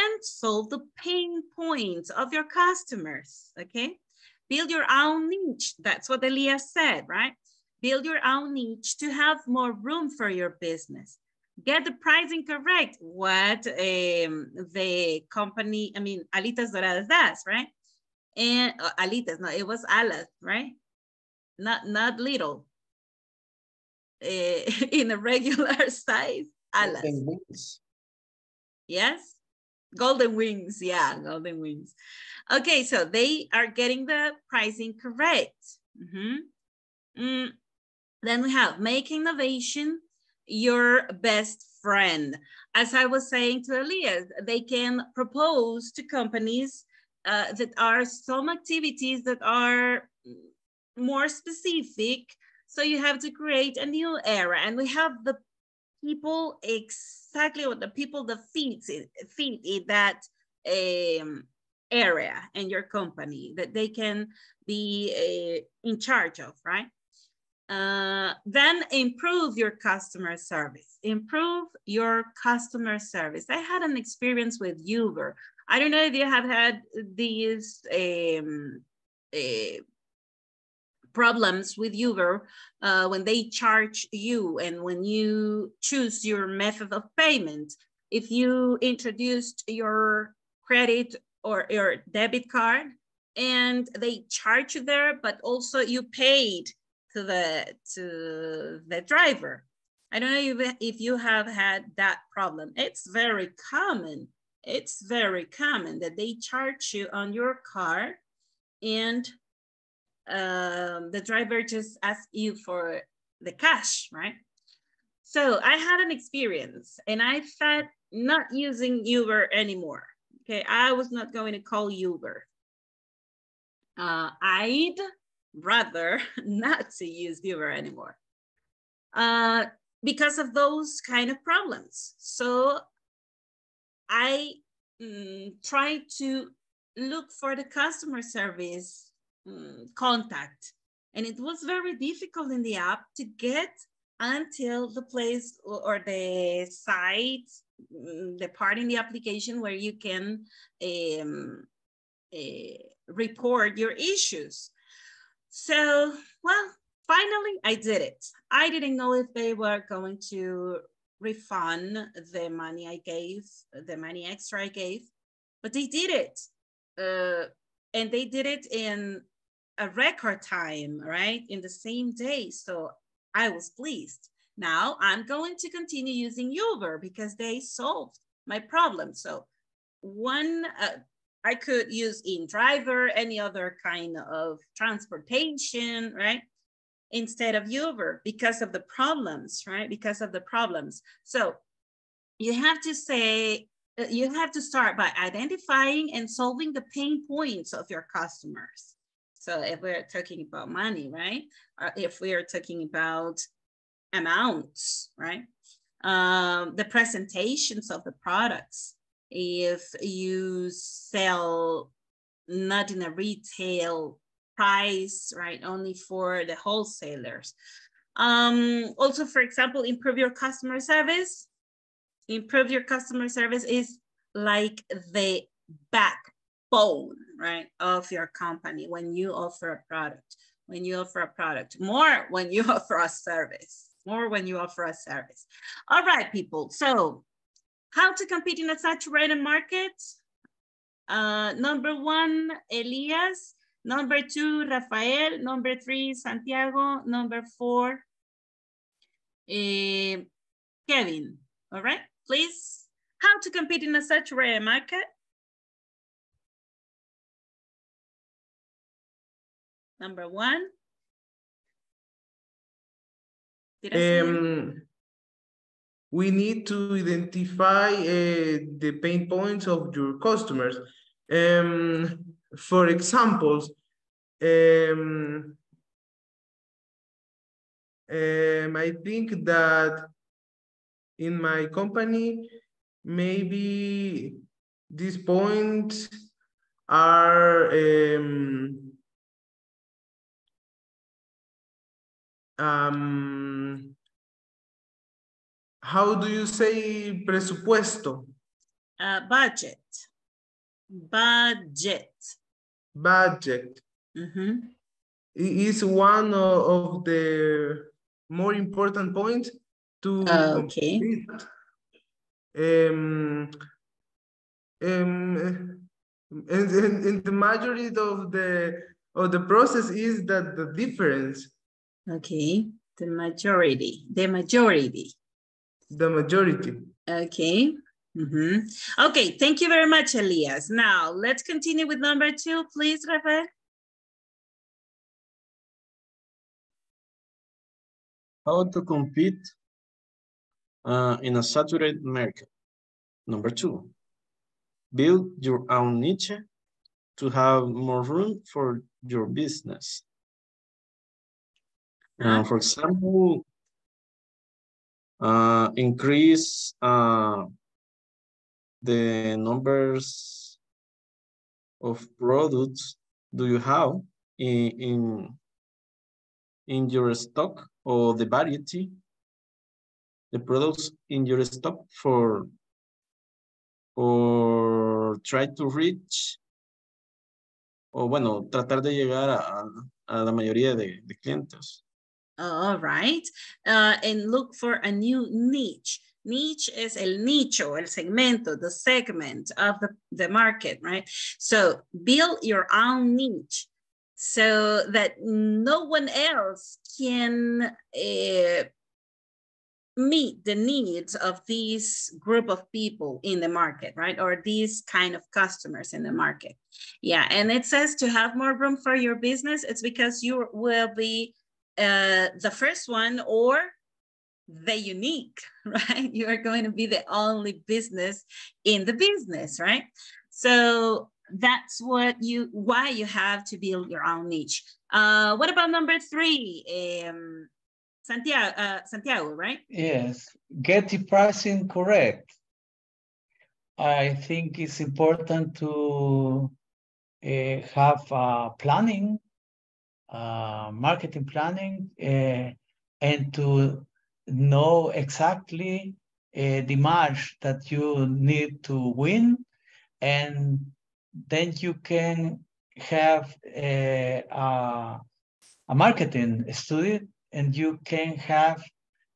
[SPEAKER 2] and solve the pain points of your customers, okay? Build your own niche. That's what Elias said, right? Build your own niche to have more room for your business. Get the pricing correct. What um, the company, I mean, Alitas Doradas does, right? And uh, Alitas, no, it was Alas, right? Not, not little. Uh, in a regular size, Alas. Yes? Golden wings, yeah, golden wings. Okay, so they are getting the pricing correct. Mm -hmm. mm. Then we have make innovation your best friend. As I was saying to Elias, they can propose to companies uh, that are some activities that are more specific. So you have to create a new era and we have the people exactly what the people that fit in, fit in that um, area in your company that they can be uh, in charge of, right? Uh, then improve your customer service. Improve your customer service. I had an experience with Uber. I don't know if you have had these um, uh, problems with Uber uh, when they charge you and when you choose your method of payment. If you introduced your credit or your debit card and they charge you there, but also you paid to the to the driver. I don't know if, you have had that problem. It's very common. It's very common that they charge you on your car and um, the driver just asks you for the cash, right? So I had an experience and I thought not using Uber anymore. Okay, I was not going to call Uber. Uh, I'd rather not to use Uber anymore uh, because of those kind of problems. So I mm, try to look for the customer service um, contact. And it was very difficult in the app to get until the place or the site, mm, the part in the application where you can um, uh, report your issues. So, well, finally I did it. I didn't know if they were going to refund the money I gave, the money extra I gave, but they did it. Uh, and they did it in a record time, right? In the same day. So I was pleased. Now I'm going to continue using Uber because they solved my problem. So one, uh, I could use inDriver, any other kind of transportation, right? Instead of Uber because of the problems, right? Because of the problems. So you have to say, uh, you have to start by identifying and solving the pain points of your customers. So if we're talking about money, right? Or if we are talking about amounts, right? Um, the presentations of the products. If you sell not in a retail price, right? Only for the wholesalers. Um, also, for example, improve your customer service. Improve your customer service is like the backbone right, of your company when you offer a product, when you offer a product, more when you offer a service, more when you offer a service. All right, people. So how to compete in a saturated market? Uh, number one, Elias. Number two, Rafael. Number three, Santiago. Number four, uh, Kevin. All right, please. How to compete in a saturated market? Number one.
[SPEAKER 7] Um, we need to identify uh, the pain points of your customers. Um, for examples, um, um, I think that in my company, maybe these points are um, um, how do you say presupuesto?
[SPEAKER 2] Uh, budget. Budget.
[SPEAKER 7] Budget.
[SPEAKER 2] Mhm.
[SPEAKER 7] It is one of, the more important points to
[SPEAKER 2] Okay.
[SPEAKER 7] Um, um, and, and, and the majority of the of the process is that the difference.
[SPEAKER 2] Okay, the majority, the majority.
[SPEAKER 7] The majority.
[SPEAKER 2] Okay. Mhm. Okay, thank you very much, Elias. Now, let's continue with number two, please, Rafael.
[SPEAKER 13] How to compete uh, in a saturated market. Number two, build your own niche to have more room for your business. Uh, for example, uh, increase uh, the numbers of products do you have in, in, in your stock or the variety, the products in your stock for, for try to reach o bueno, tratar de llegar a, a la mayoría de, de clientes.
[SPEAKER 2] All right. Uh, and look for a new niche. Niche is el nicho, el segmento, the segment of the, the market, right? So build your own niche so that no one else can uh, meet the needs of this group of people in the market, right? Or these kind of customers in the market. Yeah, and it says to have more room for your business, it's because you will be uh, the first one or the unique, right? You are going to be the only business in the business, right? So that's what you, why you have to build your own niche. Uh, what about number three? Um, Santiago, uh, Santiago, right?
[SPEAKER 3] Yes, get the pricing correct. I think it's important to uh, have uh, planning, uh, marketing planning, uh, and to know exactly uh, the match that you need to win. And then you can have a, a, a marketing study and you can have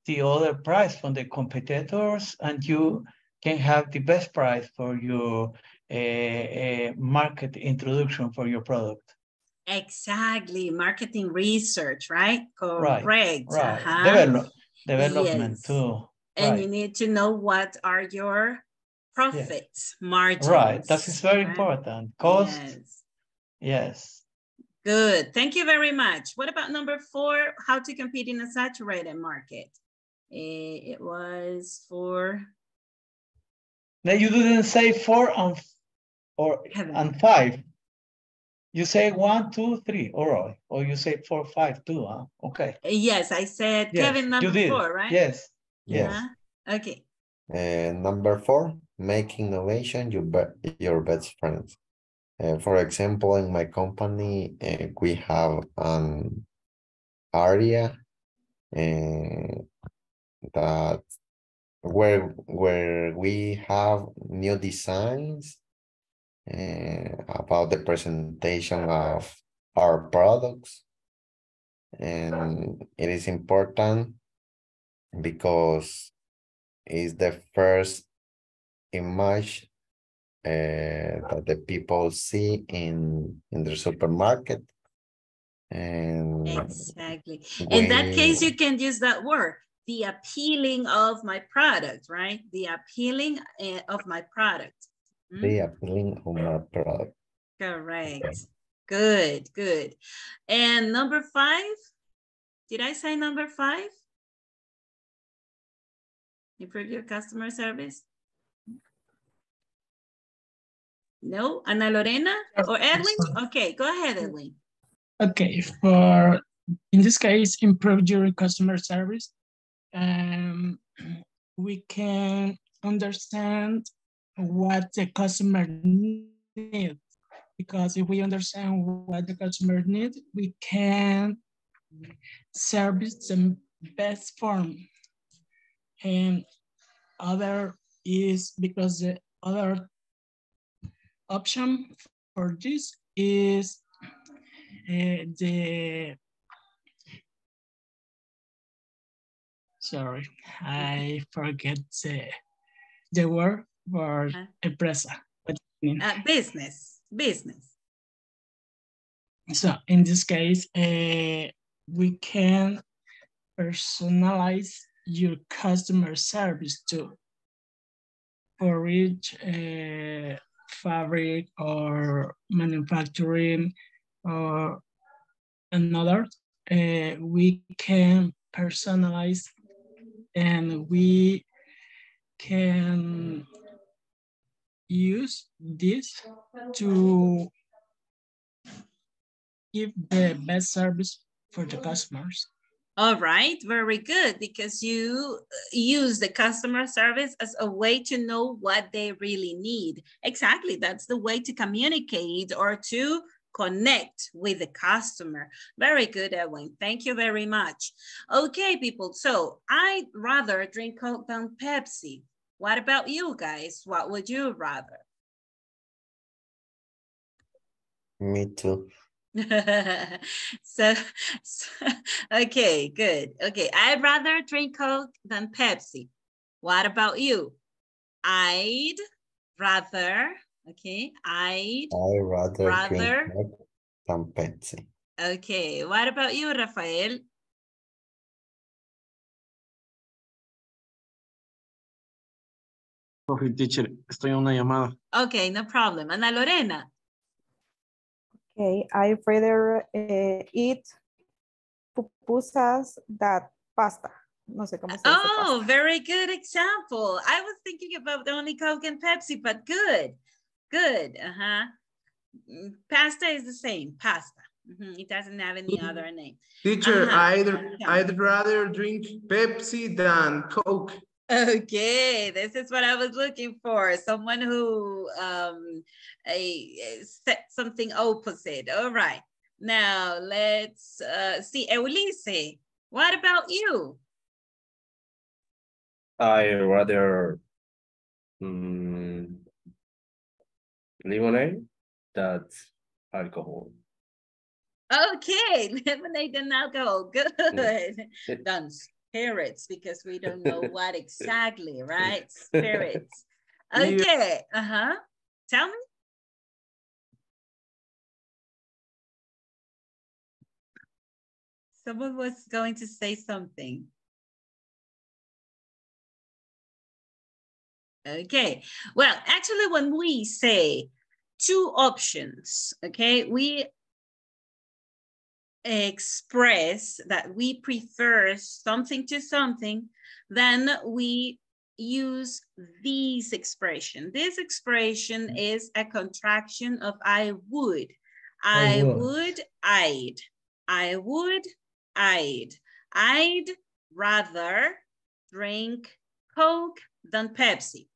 [SPEAKER 3] the other price from the competitors and you can have the best price for your market introduction for your product.
[SPEAKER 2] Exactly, marketing research, right?
[SPEAKER 3] Right,
[SPEAKER 2] Correct.
[SPEAKER 3] right.
[SPEAKER 2] uh-huh.
[SPEAKER 3] Develop, development
[SPEAKER 2] Yes.
[SPEAKER 3] too.
[SPEAKER 2] And
[SPEAKER 3] right.
[SPEAKER 2] you need to know what are your profits, margins.
[SPEAKER 3] Right, that is very
[SPEAKER 2] right?
[SPEAKER 3] important. Cost,
[SPEAKER 2] Yes.
[SPEAKER 3] yes.
[SPEAKER 2] Good, thank you very much. What about number four, how to compete in a saturated market? Eh, It was for,
[SPEAKER 3] Now you didn't say four and or and five. You say one, two, three, all right. Or you say four, five, two, huh? Okay.
[SPEAKER 2] yes, I said
[SPEAKER 3] Yes,
[SPEAKER 2] Kevin
[SPEAKER 3] you
[SPEAKER 2] number
[SPEAKER 3] did.
[SPEAKER 2] four, right?
[SPEAKER 3] Yes.
[SPEAKER 5] Yes.
[SPEAKER 2] Okay,
[SPEAKER 5] Uh, number four, make innovation your, be- your best friend. Uh, for example, in my company, uh, we have an area uh, that where where we have new designs uh, about the presentation of our products. And it is important because it's the first image uh, that the people see in in the supermarket. And
[SPEAKER 2] exactly. In that case, you can use that word, the appealing of my product, right? The appealing eh, of my product. Mm,
[SPEAKER 5] the appealing of my product.
[SPEAKER 2] Correct. Good, good. And number five, did I say number five? Improve your customer service? No? Ana Lorena or Edwin? Okay, go ahead, Edwin.
[SPEAKER 9] Okay, for in this case, improve your customer service. Um, we can understand what the customer needs. Because if we understand what the customer needs, we can service the best form. And other is because the other option for this is uh, the sorry i forget the the word for
[SPEAKER 2] Uh,
[SPEAKER 9] empresa What do you mean?
[SPEAKER 2] uh, business, business.
[SPEAKER 9] so in this case uh, we can personalize your customer service too for each uh, fabric or manufacturing or another, uh, we can personalize and we can use this to give the best service for the customers.
[SPEAKER 2] All right, very good, because you uh, use the customer service as a way to know what they really need. Exactly, that's the way to communicate or to connect with the customer. Very good, Edwin. Thank you very much. Okay, people, so I'd rather drink Coke than Pepsi. What about you guys? What would you rather?
[SPEAKER 16] Me too.
[SPEAKER 2] so, so, okay, good. Okay, I'd rather drink Coke than Pepsi. What about you? I'd rather, okay, I'd
[SPEAKER 16] I rather,
[SPEAKER 2] rather,
[SPEAKER 16] drink Coke than Pepsi.
[SPEAKER 2] okay. What about you, Rafael?
[SPEAKER 13] Sorry, teacher, estoy en una llamada.
[SPEAKER 2] Okay, no problem. Ana Lorena.
[SPEAKER 15] Okay, I rather uh, eat pupusas than pasta. No sé cómo se dice
[SPEAKER 2] Oh,
[SPEAKER 15] pasta.
[SPEAKER 2] very good example. I was thinking about only Coke and Pepsi, but good, good. Uh-huh. Mm, Pasta is the same, pasta. Mhm, It doesn't have any other name.
[SPEAKER 7] Teacher,
[SPEAKER 2] Uh-huh.
[SPEAKER 7] I'd, I'd rather drink Pepsi than Coke.
[SPEAKER 2] Okay, this is what I was looking for. Someone who um a, said something opposite. All right. Now let's uh see Eulise. What about you?
[SPEAKER 10] I rather mm, lemonade that's alcohol.
[SPEAKER 2] Okay, lemonade and alcohol. Good. Done spirits because we don't know what exactly, right? Spirits. Okay. Uh-huh. Tell me. Someone was going to say something. Okay. Well, actually, when we say two options, okay, we express that we prefer something to something, then we use this expression. This expression mm. is a contraction of I would. I,
[SPEAKER 3] I would.
[SPEAKER 2] would, I'd. I would, I'd. I'd rather drink Coke than Pepsi.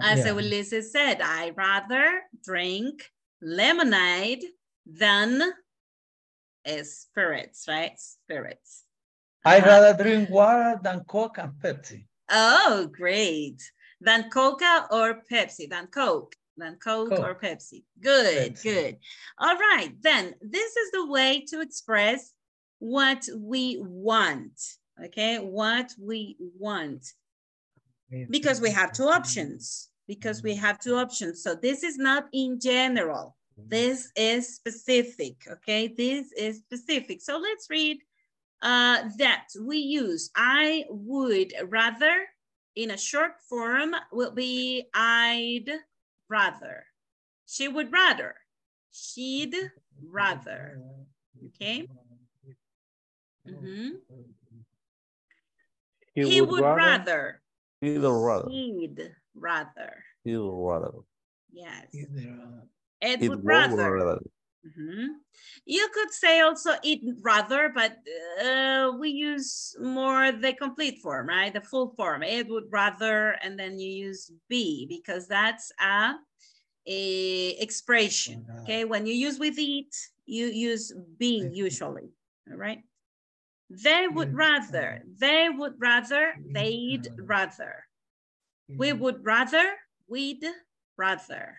[SPEAKER 2] As
[SPEAKER 3] Yeah.
[SPEAKER 2] Ulises said, I rather drink lemonade than spirits, right? Spirits.
[SPEAKER 3] I
[SPEAKER 2] Uh-huh.
[SPEAKER 3] rather drink water than Coke and Pepsi.
[SPEAKER 2] Oh, great. Than Coca or Pepsi, than Coke, than Coke, or Pepsi. Good,
[SPEAKER 3] Pepsi.
[SPEAKER 2] good. All right, then this is the way to express what we want, okay? What we want. Because we have two options, because we have two options. So this is not in general. This is specific, okay? This is specific. So let's read uh, that we use I would rather in a short form will be I'd rather. She would rather. She'd rather. Okay. Mhm. He, would, rather.
[SPEAKER 1] He'd rather.
[SPEAKER 2] He'd rather.
[SPEAKER 1] He'd rather.
[SPEAKER 2] Yes.
[SPEAKER 3] Either, uh,
[SPEAKER 2] It,
[SPEAKER 1] It
[SPEAKER 2] would
[SPEAKER 1] would
[SPEAKER 2] rather.
[SPEAKER 1] rather.
[SPEAKER 2] Mhm. You could say also it rather, but uh, we use more the complete form, right? The full form. It would rather, and then you use be because that's a, a expression. Okay, when you use with it, you use be usually. All right. They would rather. They would rather. They'd rather. We would rather. We'd rather.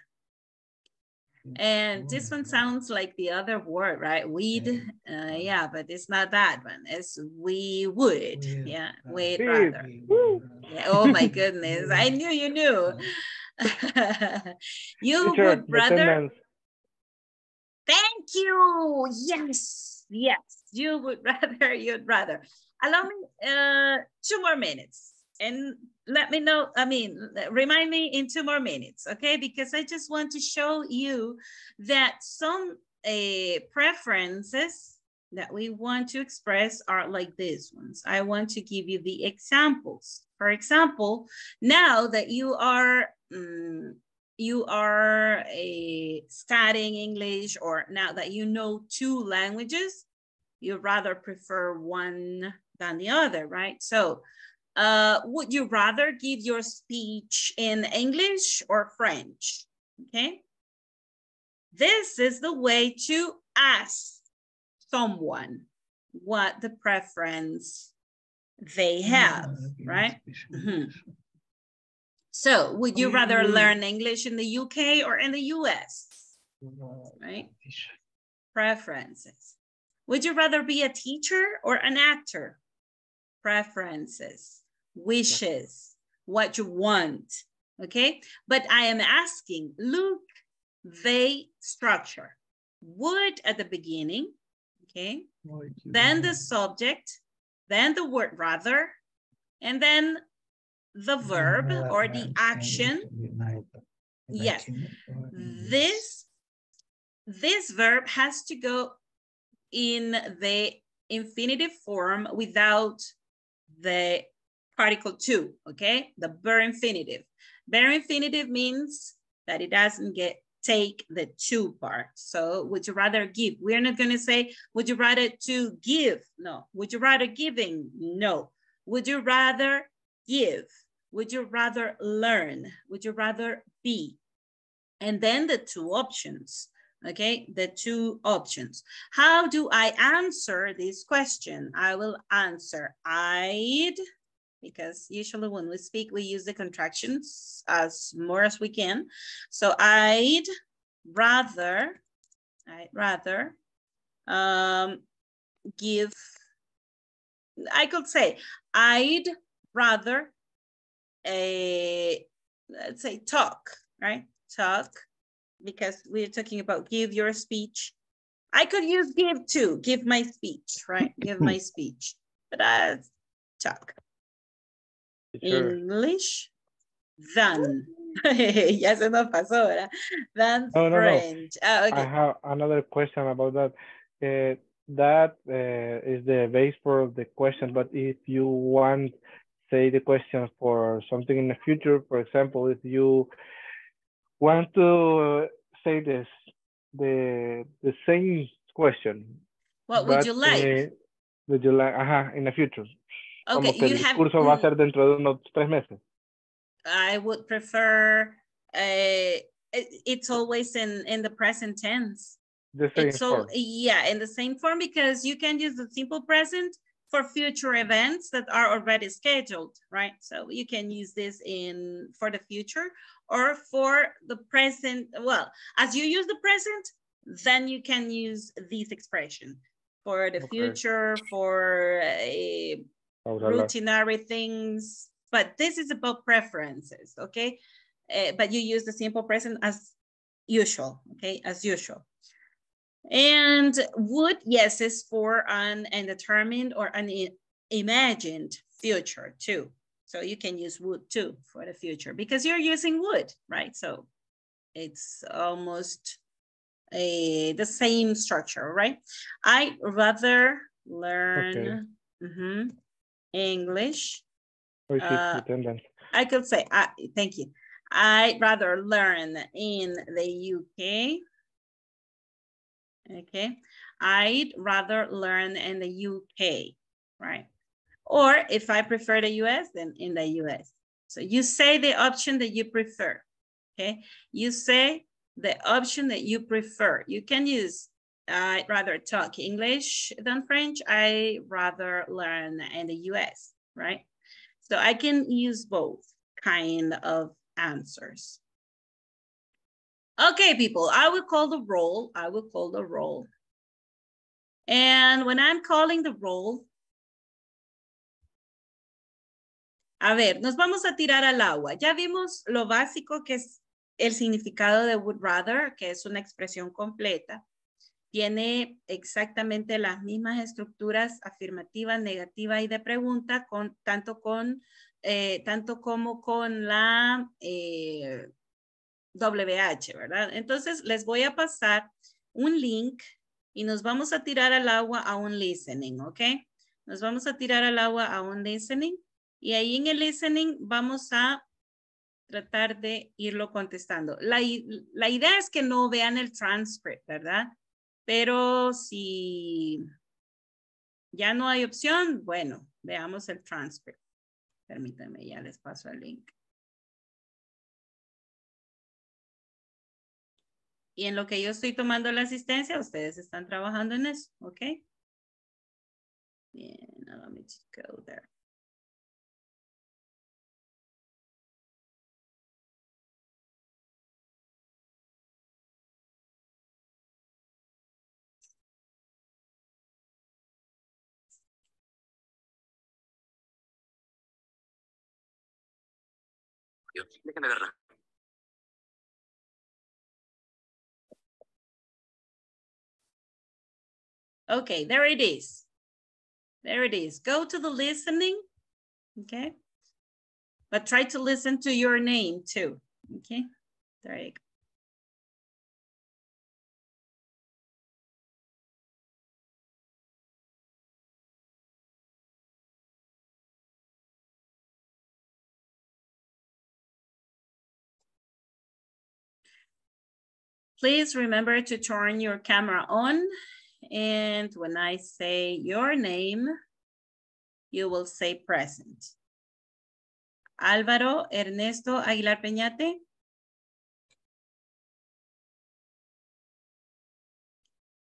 [SPEAKER 2] And this one sounds like the other word, right? We'd, uh, yeah, but it's not that one. It's we would, yeah, we'd rather. Yeah, oh my goodness, I knew you knew. you
[SPEAKER 11] Teacher,
[SPEAKER 2] would
[SPEAKER 11] the
[SPEAKER 2] rather. Thank you. Yes, yes. You would rather, you'd rather. Allow me uh, two more minutes and let me know, I mean, remind me in two more minutes, okay? Because I just want to show you that some uh, preferences that we want to express are like these ones. I want to give you the examples. For example, now that you are mm, you are uh, studying English or now that you know two languages, you rather prefer one than the other, right? So uh, would you rather give your speech in English or French? Okay. This is the way to ask someone what the preference they have, right? Mhm. So would you rather learn English in the UK or in the US? Right? Preferences. Would you rather be a teacher or an actor? Preferences, wishes, what you want, okay? But I am asking, look, they structure. Would at the beginning, okay? Then the subject, then the word rather, and then the verb or the action. Yes, this, this verb has to go in the infinitive form without the particle to, okay? The bare infinitive. Bare infinitive means that it doesn't get take the to part. So would you rather give? We're not gonna say, would you rather to give? No. Would you rather giving? No. Would you rather give? Would you rather learn? Would you rather be? And then the two options, okay? The two options. How do I answer this question? I will answer I'd, because usually when we speak, we use the contractions as more as we can. So I'd rather, I'd rather um, give, I could say, I'd rather a, let's say talk, right? Talk, because we're talking about give your speech. I could use give too, give my speech, right? Give my speech, but I talk.
[SPEAKER 11] Teacher.
[SPEAKER 2] English than. ya se nos pasó, ¿verdad? Than
[SPEAKER 11] No, no, no.
[SPEAKER 2] French. Ah,
[SPEAKER 11] I have another question about that. Uh, that uh, is the base for the question, but if you want, say, the question for something in the future, for example, if you want to uh, say this, the the same question.
[SPEAKER 2] What would you like?
[SPEAKER 11] uh, would you like, ajá, in the future. Como
[SPEAKER 2] Okay,
[SPEAKER 11] que
[SPEAKER 2] you
[SPEAKER 11] el
[SPEAKER 2] have-
[SPEAKER 11] discurso va a
[SPEAKER 2] mm.
[SPEAKER 11] ser dentro de unos tres meses.
[SPEAKER 2] I would prefer, uh, it- it's always in, in the present tense.
[SPEAKER 11] The same
[SPEAKER 2] It's all,
[SPEAKER 11] form.
[SPEAKER 2] yeah, in the same form because you can use the simple present for future events that are already scheduled, right? So you can use this in for the future or for the present. Well, as you use the present, then you can use this expression for the
[SPEAKER 11] Okay.
[SPEAKER 2] future, for uh, routinary things. But this is about preferences, okay? Uh, but you use the simple present as usual, okay? As usual. And would, yes, is for an undetermined or an imagined future too. So you can use would too for the future because you're using would, right? So it's almost a, the same structure, right? I rather learn mm-hmm English.
[SPEAKER 11] Oh,
[SPEAKER 2] Uh. I could say, I, thank you. I'd rather learn in the UK. Okay, I'd rather learn in the UK, right? Or if I prefer the US, then in the US. So you say the option that you prefer, okay? You say the option that you prefer. You can use, I'd rather talk English than French. I rather learn in the US, right? So I can use both kind of answers. Okay, people, I will call the roll. I will call the roll. And when I'm calling the roll, a ver, nos vamos a tirar al agua. Ya vimos lo básico que es el significado de would rather, que es una expresión completa. Tiene exactamente las mismas estructuras afirmativa, negativa y de pregunta, con, tanto, con, eh, tanto como con la eh, WH, ¿verdad? Entonces les voy a pasar un link y nos vamos a tirar al agua a un listening, ¿ok? Nos vamos a tirar al agua a un listening y ahí en el listening vamos a tratar de irlo contestando. La, la idea es que no vean el transcript, ¿verdad? Pero si ya no hay opción, bueno, veamos el transcript. Permítanme, ya les paso el link. Y en lo que yo estoy tomando la asistencia, ustedes están trabajando en eso, ¿ok? Bien, let me just go there.
[SPEAKER 17] Verla.
[SPEAKER 2] Okay, there it is. There it is. Go to the listening, okay? But try to listen to your name too, okay? There you go. Please remember to turn your camera on. And when I say your name, you will say present. Álvaro Ernesto Aguilar Peñate.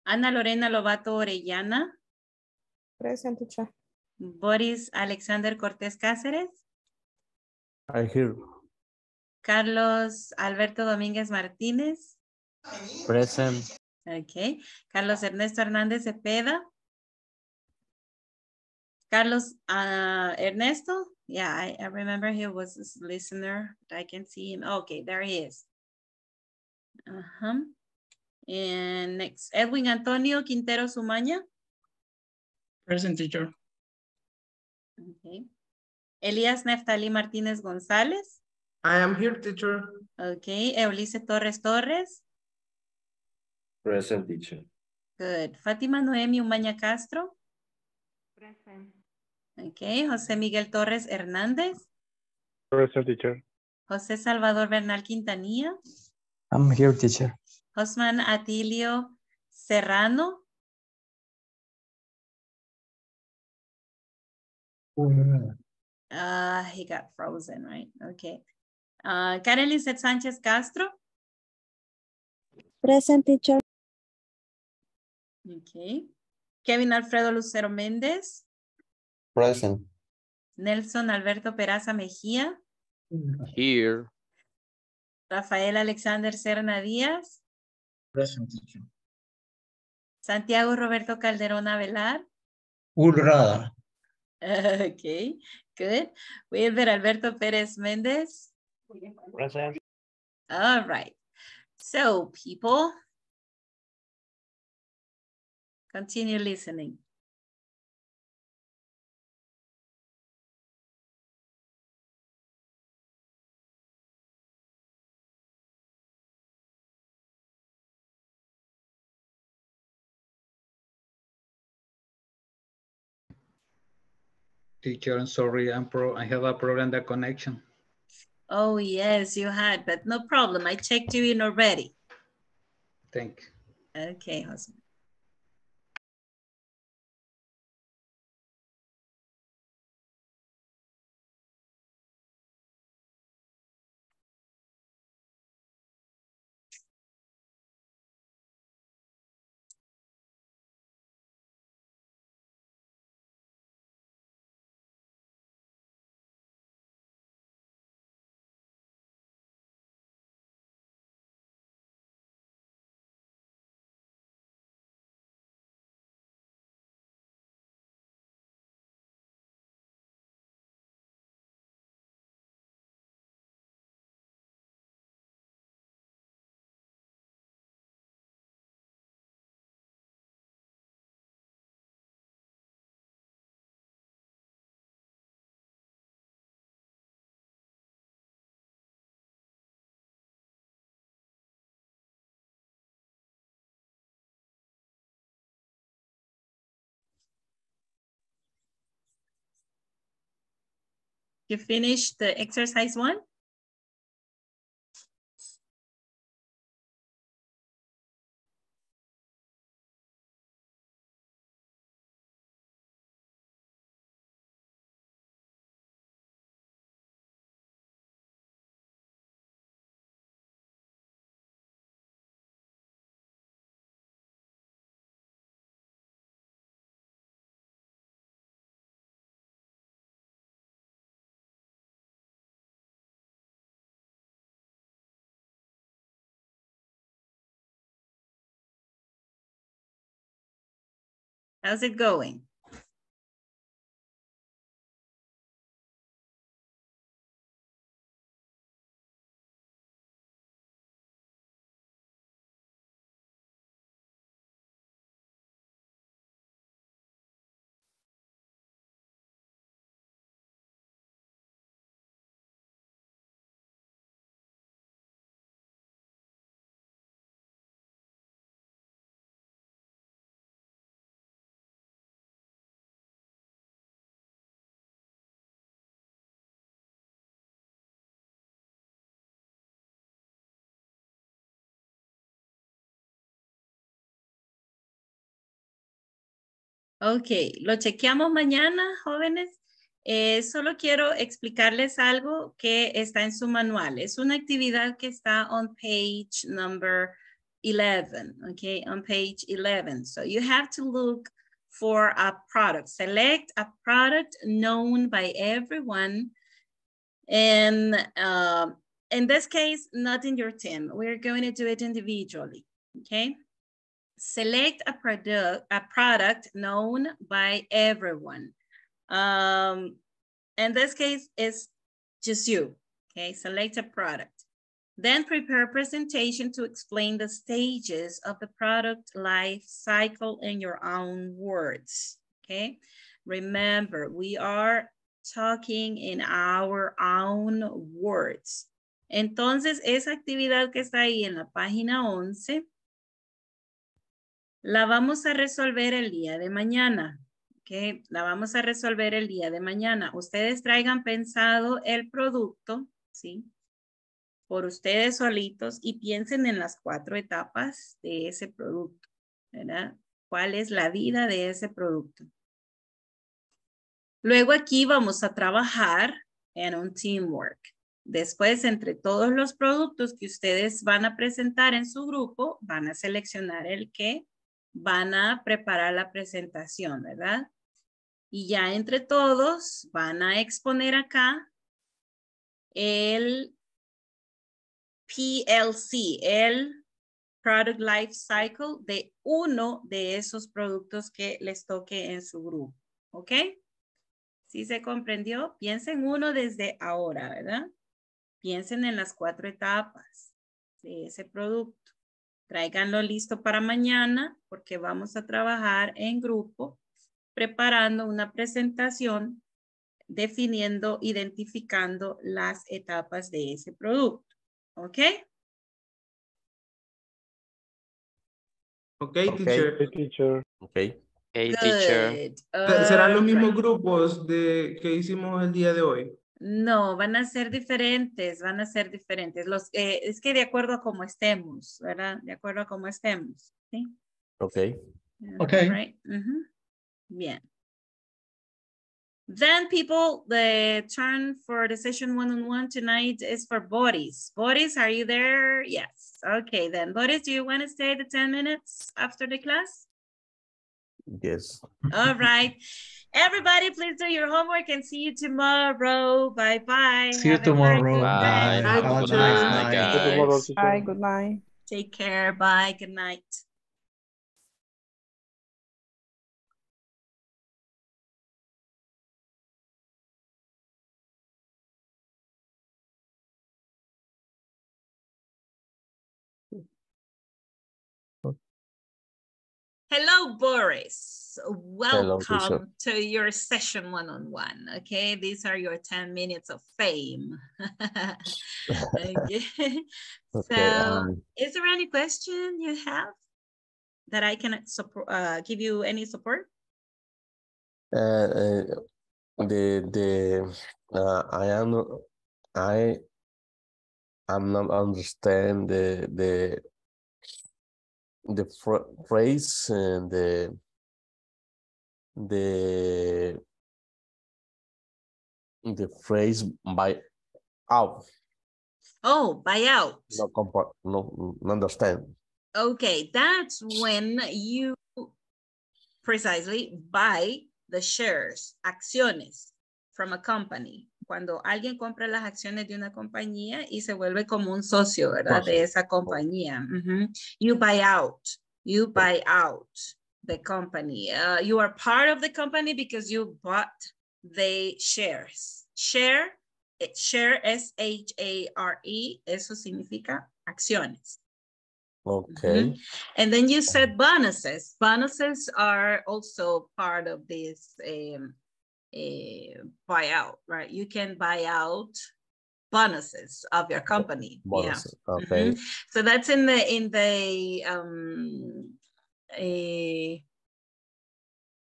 [SPEAKER 2] Ana Lorena Lobato Orellana.
[SPEAKER 15] Present, teacher.
[SPEAKER 2] Boris Alexander Cortés Cáceres.
[SPEAKER 1] I hear.
[SPEAKER 2] Carlos Alberto Domínguez Martínez.
[SPEAKER 1] Present.
[SPEAKER 2] Okay. Carlos Ernesto Hernández Cepeda. Carlos uh, Ernesto. Yeah, I, I remember he was a listener. I can see him. Okay, there he is. Uh-huh. And next, Edwin Antonio Quintero Sumaña.
[SPEAKER 9] Present teacher.
[SPEAKER 2] Okay. Elías Neftali Martínez González.
[SPEAKER 7] I am here, teacher.
[SPEAKER 2] Okay. Eulice Torres Torres.
[SPEAKER 16] Present teacher.
[SPEAKER 2] Good. Fátima Noemi Umaña Castro.
[SPEAKER 15] Present.
[SPEAKER 2] Okay. José Miguel Torres Hernández.
[SPEAKER 11] Present teacher.
[SPEAKER 2] José Salvador Bernal Quintanilla.
[SPEAKER 12] I'm here, teacher.
[SPEAKER 2] Osman Atilio Serrano. Uh, he got frozen, right? Okay. Uh, Karen Lizeth Sánchez Castro.
[SPEAKER 18] Present teacher.
[SPEAKER 2] Okay. Kevin Alfredo Lucero Méndez.
[SPEAKER 5] Present.
[SPEAKER 2] Nelson Alberto Peraza Mejía.
[SPEAKER 19] Here.
[SPEAKER 2] Rafael Alexander Serna Díaz.
[SPEAKER 3] Present teacher.
[SPEAKER 2] Santiago Roberto Calderón Avelar.
[SPEAKER 3] Urrada.
[SPEAKER 2] Okay, good. Wilber Alberto Pérez Méndez.
[SPEAKER 6] Present.
[SPEAKER 2] All right. So, people, continue listening.
[SPEAKER 8] Teacher, I'm sorry, I'm pro I have a problem the connection.
[SPEAKER 2] Oh, yes, you had, but no problem. I checked you in already.
[SPEAKER 8] Thank you.
[SPEAKER 2] Okay, Jose. You finished the exercise one? How's it going? Ok, lo chequeamos mañana, jóvenes. Eh, solo quiero explicarles algo que está en su manual. Es una actividad que está on page number 11, okay, on page 11. So you have to look for a product. Select a product known by everyone. And uh, in this case, not in your team. We're going to do it individually, okay? Select a product, a product known by everyone. Um, in this case, it's just you, okay? Select a product. Then prepare a presentation to explain the stages of the product life cycle in your own words, okay? Remember, we are talking in our own words. Entonces, esa actividad que está ahí en la página 11, La vamos a resolver el día de mañana. ¿ok? La vamos a resolver el día de mañana. Ustedes traigan pensado el producto, ¿sí? Por ustedes solitos y piensen en las cuatro etapas de ese producto. ¿Cuál es la vida de ese producto? Luego aquí vamos a trabajar en un teamwork. Después, entre todos los productos que ustedes van a presentar en su grupo, van a seleccionar el que van a preparar la presentación, ¿verdad? Y ya entre todos van a exponer acá el PLC, el Product Life Cycle de uno de esos productos que les toque en su grupo, ¿ok? ¿Sí se comprendió? Piensen uno desde ahora, ¿verdad? Piensen en las cuatro etapas de ese producto. Tráiganlo listo para mañana porque vamos a trabajar en grupo preparando una presentación definiendo, identificando las etapas de ese producto. ¿Ok?
[SPEAKER 7] Ok, teacher.
[SPEAKER 1] Okay, teacher. Okay.
[SPEAKER 19] Hey,
[SPEAKER 2] Good.
[SPEAKER 19] teacher.
[SPEAKER 7] ¿Serán los mismos grupos de, que hicimos el día de hoy?
[SPEAKER 2] No, van a ser diferentes, van a ser diferentes. Los, eh, es que de acuerdo a cómo estemos, ¿verdad? De acuerdo a cómo estemos, ¿sí?
[SPEAKER 1] Okay.
[SPEAKER 3] Okay.
[SPEAKER 2] Right. Bien. Then people, the turn for the session one-on-one tonight is for Boris. Boris, are you there? Yes. Okay, then Boris, do you want to stay the 10 minutes after the class?
[SPEAKER 1] Yes.
[SPEAKER 2] All right. Everybody, please do your homework and see you tomorrow. Bye-bye.
[SPEAKER 3] See you
[SPEAKER 2] Have
[SPEAKER 3] tomorrow.
[SPEAKER 2] good
[SPEAKER 19] Bye.
[SPEAKER 2] day.
[SPEAKER 19] Good night.
[SPEAKER 15] Bye, good night.
[SPEAKER 2] Take care. Bye. Good night. Hello, Boris.
[SPEAKER 1] Hello.
[SPEAKER 2] Welcome to your session one-on-one. Okay, these are your 10 minutes of fame. okay.
[SPEAKER 1] Okay,
[SPEAKER 2] So,
[SPEAKER 1] um,
[SPEAKER 2] is there any question you have that I can support, uh, give you any support?
[SPEAKER 1] Uh, uh, the the uh, I am I am not understand the the the phr- phrase and the the the phrase buy out
[SPEAKER 2] Oh, buyout.
[SPEAKER 1] no compar no no understand
[SPEAKER 2] Okay, that's when you precisely buy the shares, acciones from a company. Cuando alguien compra las acciones de una compañía y se vuelve como un socio, ¿verdad? De esa compañía. You buy out. You buy out the company. Uh, you are part of the company because you bought the shares. Share, eh, share, S-H-A-R-E, eso significa acciones.
[SPEAKER 1] okay
[SPEAKER 2] And then you said bonuses. Bonuses are also part of this um, eh, buyout, right? You can buy out bonuses of your company.
[SPEAKER 1] bonus
[SPEAKER 2] Yeah.
[SPEAKER 1] okay
[SPEAKER 2] Mhm. So that's in the in the um a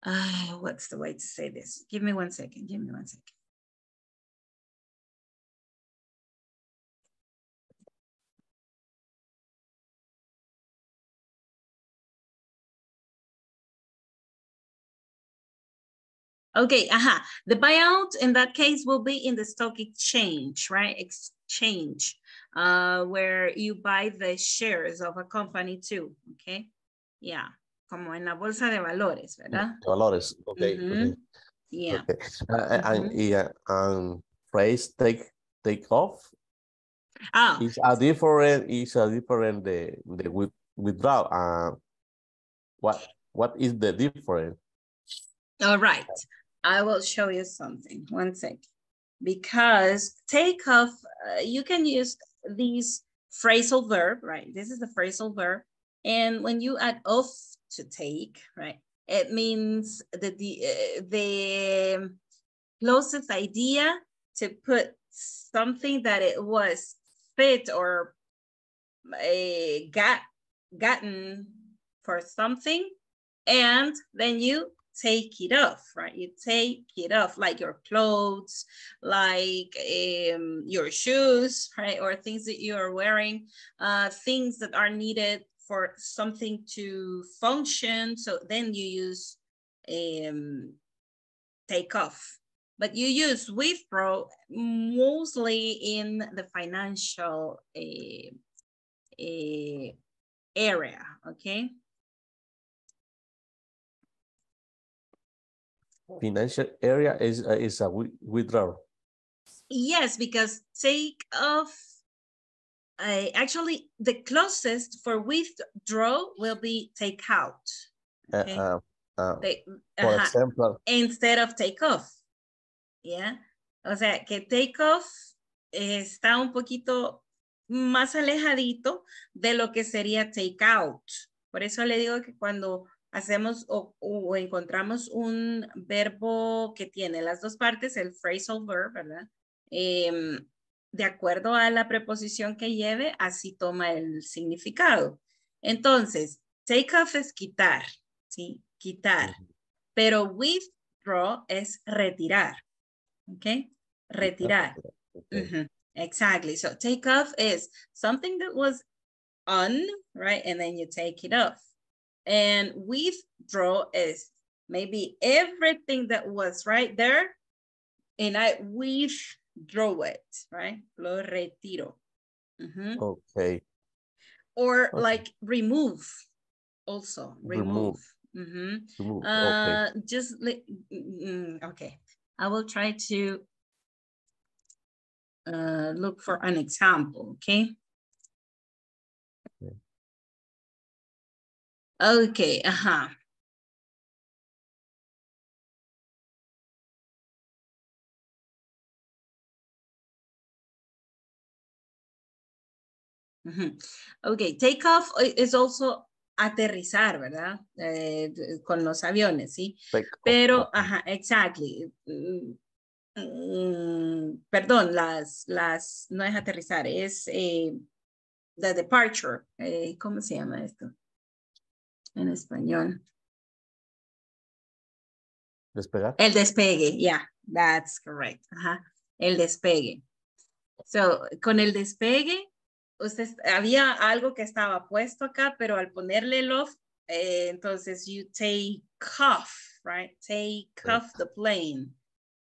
[SPEAKER 2] uh, what's the way to say this? Give me one second. Give me one second. Okay, aha. The buyout in that case will be in the stock exchange, right? Exchange, uh, where you buy the shares of a company too, okay? Yeah, como en la bolsa de valores, ¿verdad?
[SPEAKER 1] valores okay
[SPEAKER 2] Mhm.
[SPEAKER 1] okay
[SPEAKER 2] Yeah.
[SPEAKER 1] okay uh, and
[SPEAKER 2] Mhm.
[SPEAKER 1] yeah and phrase take take off
[SPEAKER 2] Ah,
[SPEAKER 1] It's a different, it's a different the the with, withdraw. Uh, what what is the difference?
[SPEAKER 2] all right. I will show you something. One sec. Because take off, uh, you can use these phrasal verb, right? This is the phrasal verb. And when you add off to take, right, it means the, the, uh, the closest idea to put something that it was fit or a got gotten for something and then you take it off right? You take it off like your clothes like um, your shoes right? Or things that you are wearing uh, things that are needed for something to function. So then you use um, take off. But you use withdraw mostly in the financial uh, uh, area, okay?
[SPEAKER 1] Financial area is uh, is a wi- withdrawal.
[SPEAKER 2] Yes, because take off, uh, actually the closest for withdraw will be take out.
[SPEAKER 1] Uh,
[SPEAKER 2] Okay.
[SPEAKER 1] uh, for example,
[SPEAKER 2] instead of take off. ¿Ya? O sea, que take off está un poquito más alejadito de lo que sería take out. Por eso le digo que cuando hacemos o, o encontramos un verbo que tiene las dos partes, el phrasal verb, ¿verdad? Em, de acuerdo a la preposición que lleve, así toma el significado. Entonces, take off es quitar, ¿sí? Quitar. Pero withdraw es retirar. ¿Ok? Retirar. Exactly. So take off is something that was on, right? And then you take it off. And withdraw is maybe everything that was right there and I withdraw it, right? Lo retiro. Mhm.
[SPEAKER 1] Okay.
[SPEAKER 2] Or
[SPEAKER 1] Okay.
[SPEAKER 2] like remove also, remove.
[SPEAKER 1] Remove.
[SPEAKER 2] Mhm.
[SPEAKER 1] Remove,
[SPEAKER 2] Uh,
[SPEAKER 1] okay.
[SPEAKER 2] just, mm, okay. I will try to uh, look for an example, okay? Okay, uh-huh. Ujú. Ok, take off es also aterrizar, ¿verdad? Eh, con los aviones, ¿sí? Pero, ajá, exactly. Mm, mm, perdón, las, las, no es aterrizar, es eh, the departure. eh, ¿Cómo se llama esto? En español.
[SPEAKER 1] Despegar.
[SPEAKER 2] El despegue, yeah, that's correct. Ajá, el despegue. So, con el despegue, usted, había algo que estaba puesto acá, pero al ponerle el off, eh, entonces you take off, right? Take off the plane.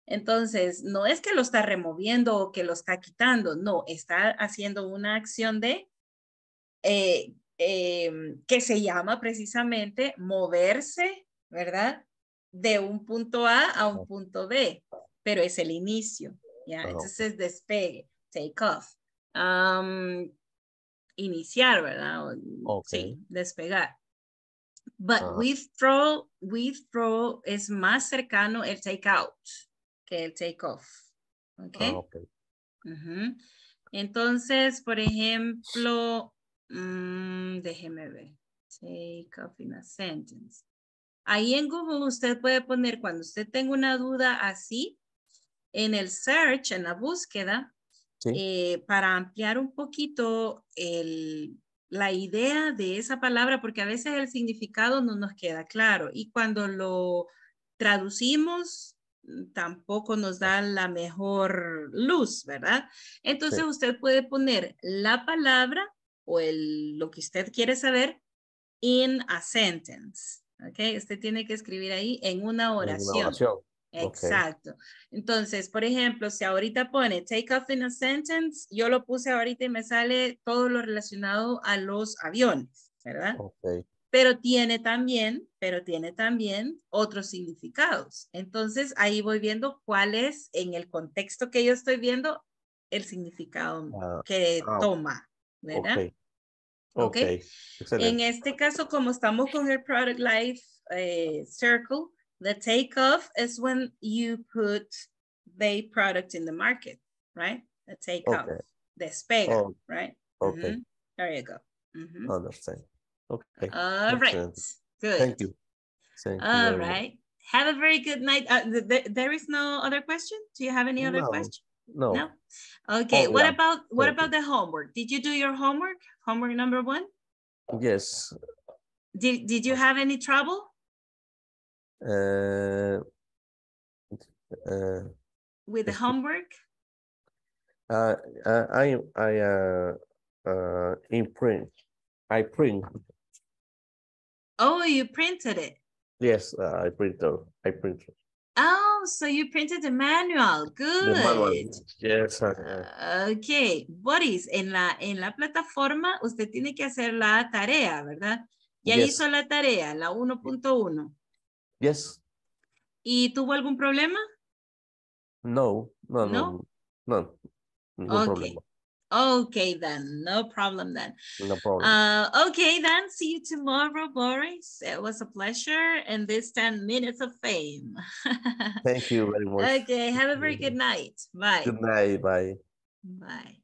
[SPEAKER 2] Entonces, no es que lo está removiendo o que lo está quitando, no, está haciendo una acción de, eh, em, que se llama precisamente moverse, ¿verdad? De un punto A a un punto B, pero es el inicio, ¿ya?
[SPEAKER 1] Ah,
[SPEAKER 2] Entonces, despegue, take off. Am, iniciar, ¿verdad? O- Sí, despegar. But
[SPEAKER 1] Ajá.
[SPEAKER 2] withdraw, withdraw es más cercano el take out que el take off. ¿Ok?
[SPEAKER 1] Ah, ok.
[SPEAKER 2] Ujú. Entonces, por ejemplo, mm, déjeme ver. Take off in a sentence. Ahí en Google usted puede poner cuando usted tenga una duda así, en el search, en la búsqueda,
[SPEAKER 1] Sí.
[SPEAKER 2] eh, para ampliar un poquito el, la idea de esa palabra, porque a veces el significado no nos queda claro. Y cuando lo traducimos, tampoco nos da la mejor luz, ¿verdad? Entonces
[SPEAKER 1] Sí.
[SPEAKER 2] usted puede poner la palabra o el, lo que usted quiere saber in a sentence. ¿Ok? Usted tiene que escribir ahí en una
[SPEAKER 1] En una
[SPEAKER 2] oración.
[SPEAKER 1] oración.
[SPEAKER 2] Exacto. Entonces, por ejemplo, si ahorita pone take off in a sentence, yo lo puse ahorita y me sale todo lo relacionado a los aviones, ¿verdad?
[SPEAKER 1] Ok.
[SPEAKER 2] Pero tiene también, pero tiene también otros significados. Entonces, ahí voy viendo cuál es en el contexto que yo estoy viendo el significado
[SPEAKER 1] Ah,
[SPEAKER 2] que
[SPEAKER 1] ah,
[SPEAKER 2] toma, ¿verdad?
[SPEAKER 1] Ok. Ok.
[SPEAKER 2] Ok. En este caso, como estamos con el Product Life eh, Circle, the takeoff is when you put the product in the market, right? The takeoff,
[SPEAKER 1] Okay.
[SPEAKER 2] despega,
[SPEAKER 1] Oh,
[SPEAKER 2] right?
[SPEAKER 1] okay.
[SPEAKER 2] Mhm. There you go. Mhm.
[SPEAKER 1] Understand. Okay.
[SPEAKER 2] All right. Good.
[SPEAKER 1] Thank you. Thank you
[SPEAKER 2] All
[SPEAKER 1] very much.
[SPEAKER 2] Have a very good night. Uh, th- th- there is no other question? Do you have any other
[SPEAKER 1] No,
[SPEAKER 2] question?
[SPEAKER 1] No.
[SPEAKER 2] No. Okay.
[SPEAKER 1] Oh,
[SPEAKER 2] what
[SPEAKER 1] yeah.
[SPEAKER 2] about what about the homework? Did you do your homework? Homework number one?
[SPEAKER 1] Yes.
[SPEAKER 2] Did Did you have any trouble
[SPEAKER 1] Uh, uh,
[SPEAKER 2] with the homework?
[SPEAKER 1] uh, uh, I I uh, uh, imprint. I print.
[SPEAKER 2] Oh, you printed it.
[SPEAKER 1] Yes, uh, I printer. I print
[SPEAKER 2] Oh, so you printed the manual.
[SPEAKER 1] the manual.
[SPEAKER 2] Good.
[SPEAKER 1] Yes. uh,
[SPEAKER 2] Ok, Boris, en la, en la plataforma usted tiene que hacer la tarea, ¿verdad? Ya
[SPEAKER 1] Yes.
[SPEAKER 2] hizo la tarea, la 1.1.
[SPEAKER 1] yes.
[SPEAKER 2] ¿Y tuvo algún problema?
[SPEAKER 1] No. No.
[SPEAKER 2] No?
[SPEAKER 1] No. No. Ningún
[SPEAKER 2] Okay.
[SPEAKER 1] problema.
[SPEAKER 2] Okay, then, no problem then.
[SPEAKER 1] No problem.
[SPEAKER 2] Uh, okay, then, see you tomorrow, Boris. It was a pleasure and this 10 minutes of fame.
[SPEAKER 1] Thank you very much.
[SPEAKER 2] okay, have a very good night. Bye.
[SPEAKER 1] Good night. Bye.
[SPEAKER 2] Bye.